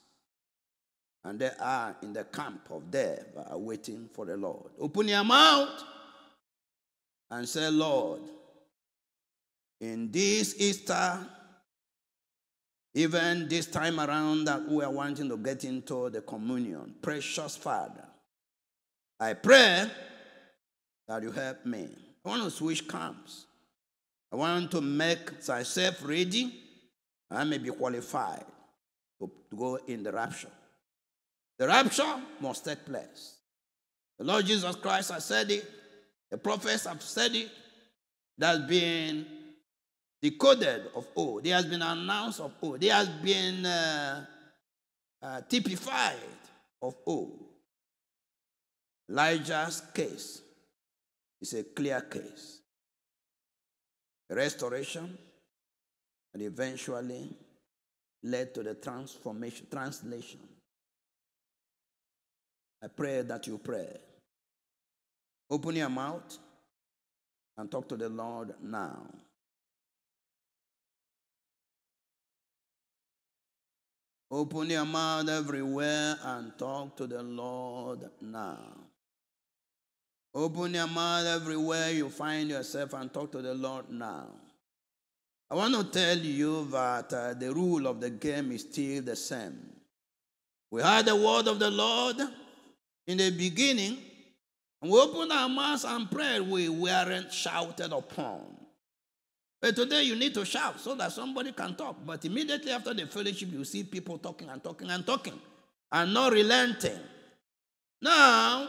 And they are in the camp of death, are waiting for the Lord. Open your mouth and say, Lord, in this Easter, even this time around that we are wanting to get into the communion, precious Father, I pray that you help me. I want to switch camps. I want to make myself ready. I may be qualified to, to go in the rapture. The rapture must take place. The Lord Jesus Christ has said it. The prophets have said it. Has been decoded of old. It has been announced of old. It has been uh, uh, typified of old. Elijah's case is a clear case. Restoration and eventually led to the transformation, translation. I pray that you pray. Open your mouth and talk to the Lord now. Open your mouth everywhere and talk to the Lord now. Open your mouth everywhere you find yourself and talk to the Lord now. I want to tell you that uh, the rule of the game is still the same. We heard the word of the Lord in the beginning, and we opened our mouths and prayed. We weren't shouted upon. But today you need to shout so that somebody can talk. But immediately after the fellowship, you see people talking and talking and talking and not relenting. Now,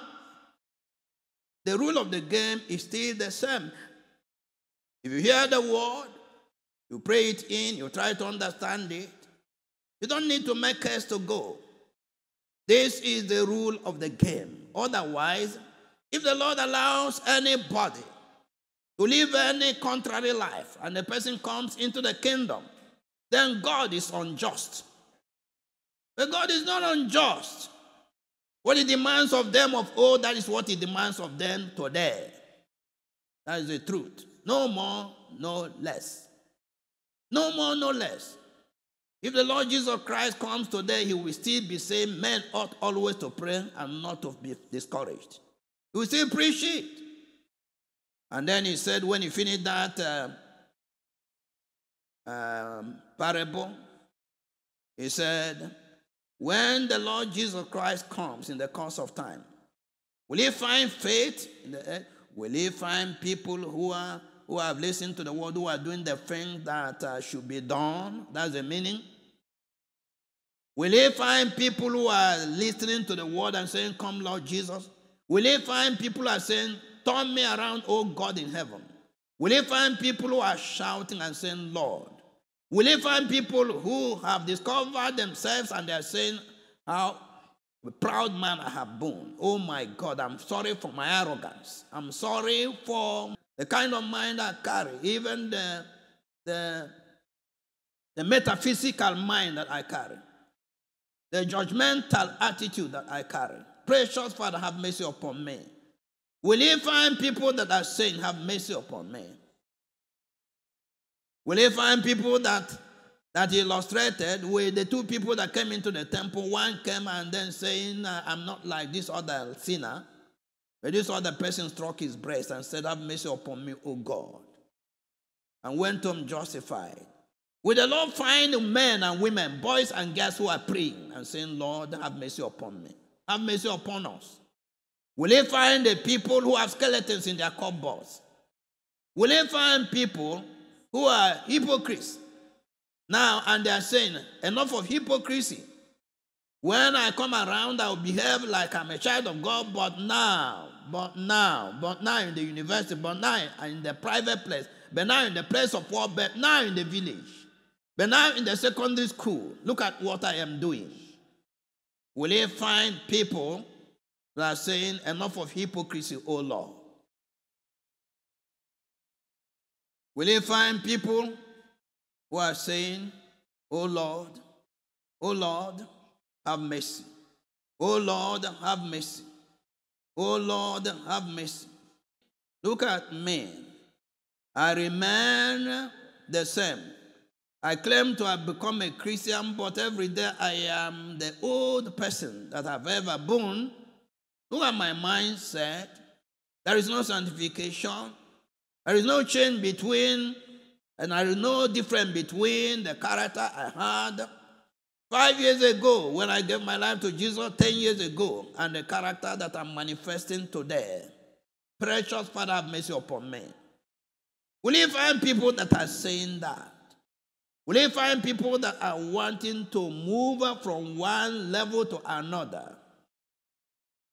the rule of the game is still the same. If you hear the word, you pray it in, you try to understand it. You don't need to make haste to go. This is the rule of the game. Otherwise, if the Lord allows anybody to live any contrary life and the person comes into the kingdom, then God is unjust. But God is not unjust. What he demands of them of old, that is what he demands of them today. That is the truth. No more, no less. No more, no less. If the Lord Jesus Christ comes today, he will still be saying men ought always to pray and not to be discouraged. He will still preach it. And then he said, when he finished that uh, um, parable, he said, when the Lord Jesus Christ comes in the course of time, will he find faith in the earth? Will he find people who are who have listened to the word, who are doing the things that uh, should be done. That's the meaning. Will he find people who are listening to the word and saying, Come, Lord Jesus? Will he find people who are saying, Turn me around, oh God in heaven? Will he find people who are shouting and saying, Lord? Will he find people who have discovered themselves and they're saying, How proud man I have been. Oh my God, I'm sorry for my arrogance. I'm sorry for the kind of mind I carry, even the, the, the metaphysical mind that I carry, the judgmental attitude that I carry. Precious Father, have mercy upon me. Will you find people that are saying, Have mercy upon me? Will you find people that that illustrated with the two people that came into the temple? One came and then saying, I'm not like this other sinner. But this other person struck his breast and said, Have mercy upon me, O God. And went home justified. Will the Lord find men and women, boys and girls who are praying and saying, Lord, have mercy upon me? have mercy upon us? Will he find the people who have skeletons in their cupboards? Will he find people who are hypocrites? Now, and they are saying, enough of hypocrisy. When I come around, I will behave like I'm a child of God, but now, but now, but now in the university, but now in the private place, but now in the place of work, but now in the village, but now in the secondary school. Look at what I am doing. Will he find people that are saying, enough of hypocrisy, O Lord? Will he find people who are saying, Oh Lord, oh Lord, have mercy. Oh Lord, have mercy. Oh Lord, have mercy. Look at me. I remain the same. I claim to have become a Christian, but every day I am the old person that I've ever been. Look at my mindset. There is no sanctification. There is no change between, and there is no difference between the character I had five years ago when I gave my life to Jesus, 10 years ago, and the character that I'm manifesting today. Precious Father, have mercy upon me. Will you find people that are saying that? Will you find people that are wanting to move from one level to another?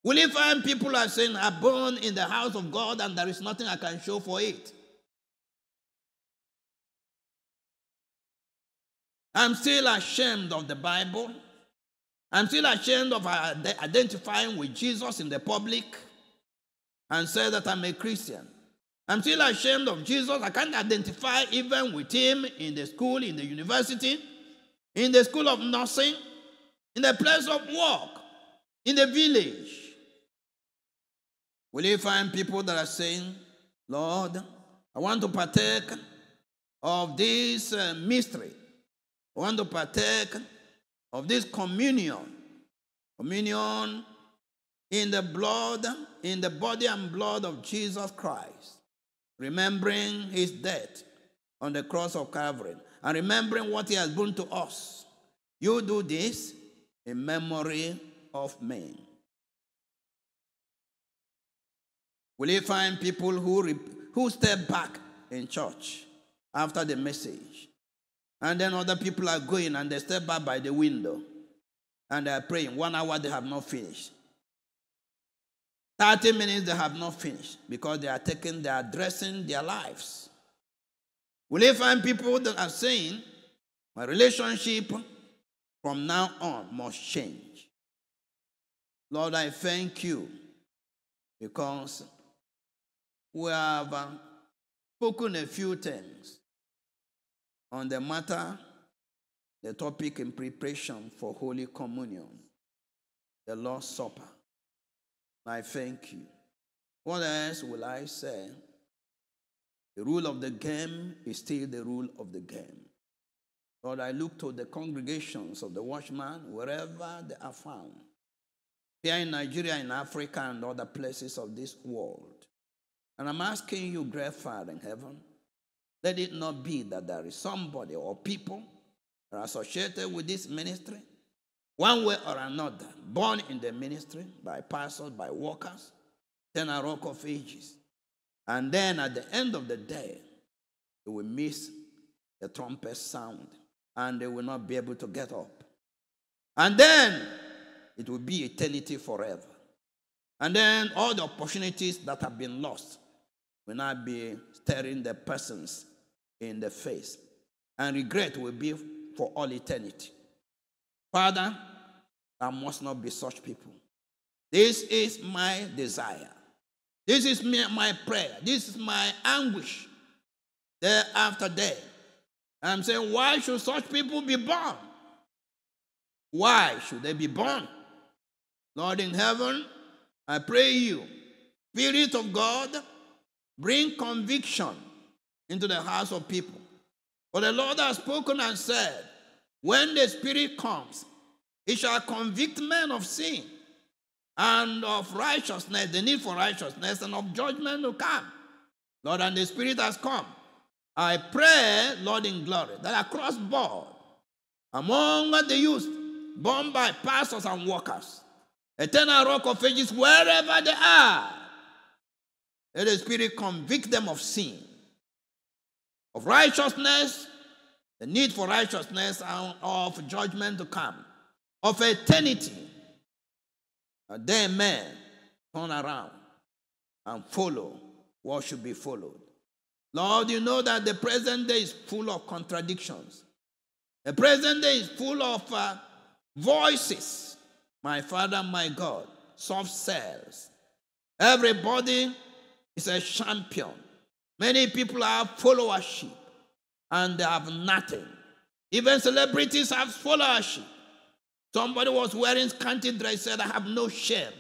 Will you find people are saying, I'm born in the house of God and there is nothing I can show for it? I'm still ashamed of the Bible. I'm still ashamed of identifying with Jesus in the public and say that I'm a Christian. I'm still ashamed of Jesus. I can't identify even with him in the school, in the university, in the school of nursing, in the place of work, in the village. Will you find people that are saying, Lord, I want to partake of this uh, mystery. I want to partake of this communion. Communion in the blood, in the body and blood of Jesus Christ. Remembering his death on the cross of Calvary and remembering what he has done to us. You do this in memory of me. Will you find people who, who step back in church after the message? And then other people are going and they step back by the window and they are praying. One hour they have not finished. 30 minutes they have not finished because they are taking, they are dressing their lives. Will you find people that are saying, my relationship from now on must change? Lord, I thank you because we have spoken a few things on the matter, the topic in preparation for Holy Communion, the Lord's Supper. I thank you. What else will I say? The rule of the game is still the rule of the game. Lord, I look to the congregations of the watchman wherever they are found, here in Nigeria, in Africa, and other places of this world. And I'm asking you, great Father in heaven, let it not be that there is somebody or people that are associated with this ministry, one way or another, born in the ministry by pastors, by workers, then a rock of ages. And then at the end of the day, they will miss the trumpet sound and they will not be able to get up. And then it will be eternity forever. And then all the opportunities that have been lost will not be staring the persons in the face. And regret will be for all eternity. Father, I must not be such people. This is my desire. This is my prayer. This is my anguish day after day. I'm saying, why should such people be born? Why should they be born? Lord in heaven, I pray you, Spirit of God, Bring conviction into the hearts of people. For the Lord has spoken and said, When the Spirit comes, he shall convict men of sin and of righteousness, the need for righteousness, and of judgment to come. Lord, and the Spirit has come. I pray, Lord, in glory, that across board, among the youth born by pastors and workers, eternal rock of ages, wherever they are. Let the Spirit convict them of sin, of righteousness, the need for righteousness, and of judgment to come, of eternity. And then men turn around and follow what should be followed. Lord, you know that the present day is full of contradictions. The present day is full of uh, voices. My Father, my God, soft cells. Everybody is a champion. Many people have followership and they have nothing. Even celebrities have followership. Somebody was wearing scanty dress, said, I have no shame.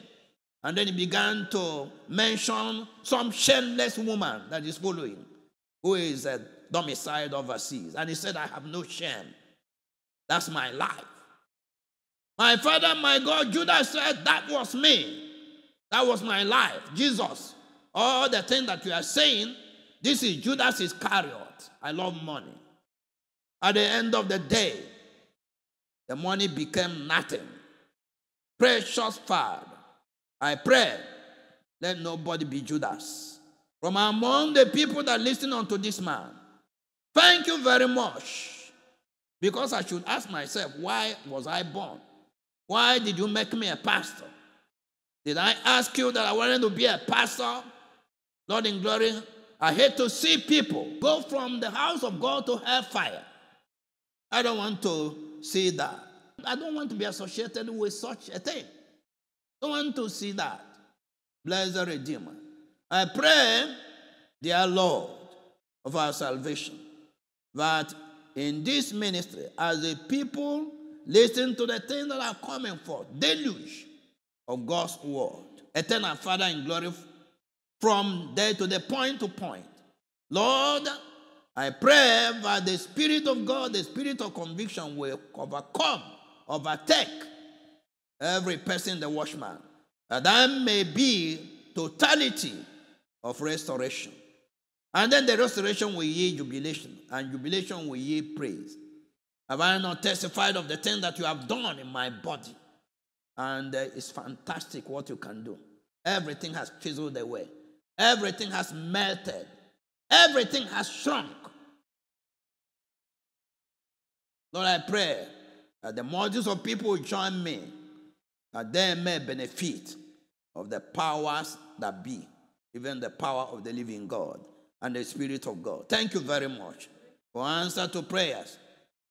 And then he began to mention some shameless woman that is following, who is a domiciled overseas. And he said, I have no shame. That's my life. My father, my God, Judas said, That was me. That was my life. Jesus. All the things that you are saying, this is Judas Iscariot. I love money. At the end of the day, the money became nothing. Precious Father, I pray, let nobody be Judas. From among the people that listen unto this man, thank you very much. Because I should ask myself, why was I born? Why did you make me a pastor? Did I ask you that I wanted to be a pastor? Lord in glory, I hate to see people go from the house of God to hellfire. I don't want to see that. I don't want to be associated with such a thing. I don't want to see that. Bless the Redeemer. I pray, dear Lord of our salvation, that in this ministry, as a people listen to the things that are coming forth, deluge of God's word, eternal Father in glory, from there to the point to point. Lord, I pray that the Spirit of God, the Spirit of conviction, will overcome, overtake every person, the watchman, that that may be totality of restoration. And then the restoration will yield jubilation, and jubilation will yield praise. Have I not testified of the thing that you have done in my body? And uh, it's fantastic what you can do. Everything has chiseled away, everything has melted, everything has shrunk. Lord, I pray that the multitudes of people will join me, that they may benefit of the powers that be, even the power of the living God and the Spirit of God. Thank you very much for answer to prayers.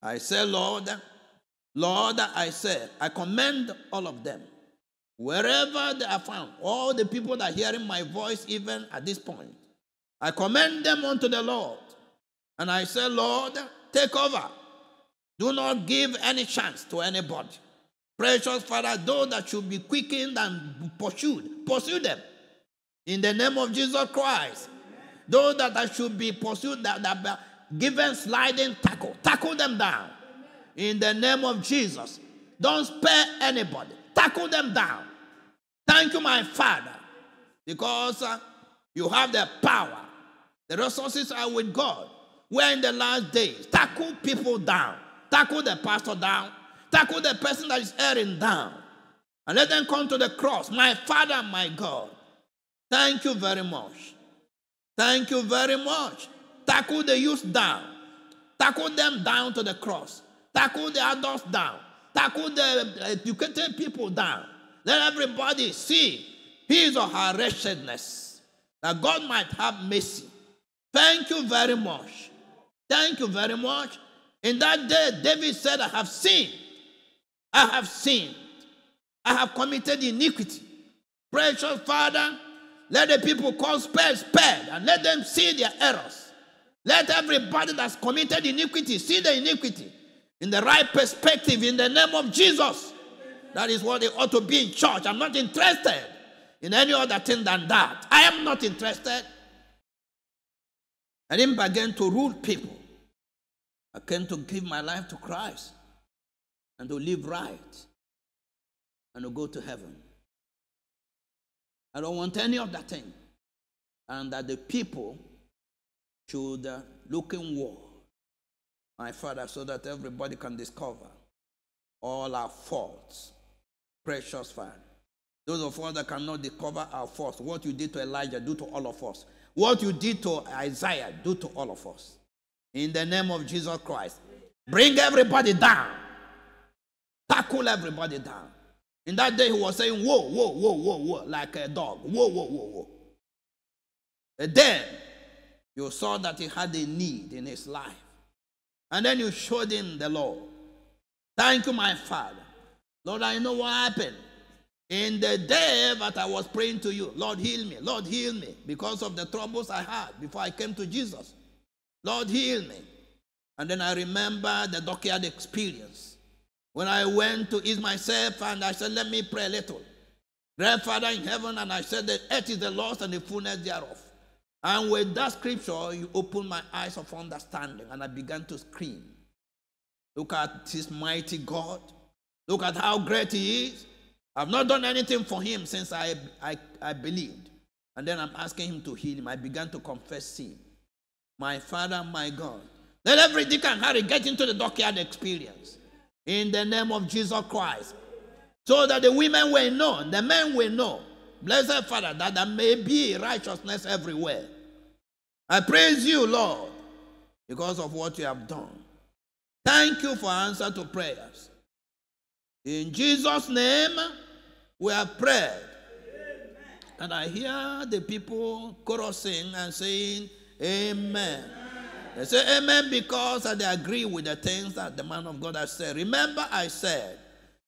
I say, Lord, Lord, I say, I commend all of them. Wherever they are found, all the people that are hearing my voice, even at this point, I commend them unto the Lord. And I say, Lord, take over. Do not give any chance to anybody. Precious Father, those that should be quickened and pursued, pursue them. In the name of Jesus Christ. Those that should be pursued, that, that given sliding tackle, tackle them down. In the name of Jesus. Don't spare anybody. Tackle them down. Thank you, my Father, because uh, you have the power. The resources are with God. We're in the last days. Tackle people down. Tackle the pastor down. Tackle the person that is erring down. And let them come to the cross. My Father, my God. Thank you very much. Thank you very much. Tackle the youth down. Tackle them down to the cross. Tackle the adults down. Tackle the uh, educated people down. Let everybody see his or her wretchedness. That God might have mercy. Thank you very much. Thank you very much. In that day, David said, I have sinned. I have sinned. I have committed iniquity. Precious Father, let the people call spade spade and let them see their errors. Let everybody that's committed iniquity see the iniquity in the right perspective in the name of Jesus. That is what they ought to be in church. I'm not interested in any other thing than that. I am not interested. I didn't begin to rule people. I came to give my life to Christ and to live right and to go to heaven. I don't want any of that thing. And that the people should uh, look inward, my Father, so that everybody can discover all our faults. Precious Father. Those of us that cannot discover our faults, what you did to Elijah, do to all of us. What you did to Isaiah, do to all of us. In the name of Jesus Christ. Bring everybody down. Tackle everybody down. In that day, he was saying, Whoa, whoa, whoa, whoa, whoa, like a dog. Whoa, whoa, whoa, whoa. And then you saw that he had a need in his life. And then you showed him the law. Thank you, my Father. Lord, I know what happened. In the day that I was praying to you, Lord, heal me. Lord, heal me because of the troubles I had before I came to Jesus. Lord, heal me. And then I remember the dockyard experience when I went to ease myself and I said, Let me pray a little. Grandfather in heaven, and I said, The earth is the Lord's and the fullness thereof. And with that scripture, you opened my eyes of understanding, and I began to scream. Look at this mighty God. Look at how great He is. I've not done anything for Him since I, I, I believed. And then I'm asking Him to heal Him. I began to confess sin. My Father, my God. Let every Dick and Harry get into the dockyard experience in the name of Jesus Christ. So that the women will know, the men will know, blessed Father, that there may be righteousness everywhere. I praise you, Lord, because of what you have done. Thank you for answer to prayers. In Jesus' name, we have prayed. And I hear the people chorusing and saying, Amen. They say amen because they agree with the things that the man of God has said. Remember, I said,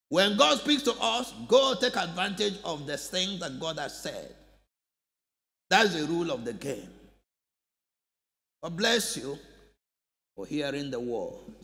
when God speaks to us, go take advantage of the things that God has said. That's the rule of the game. God bless you for hearing the word.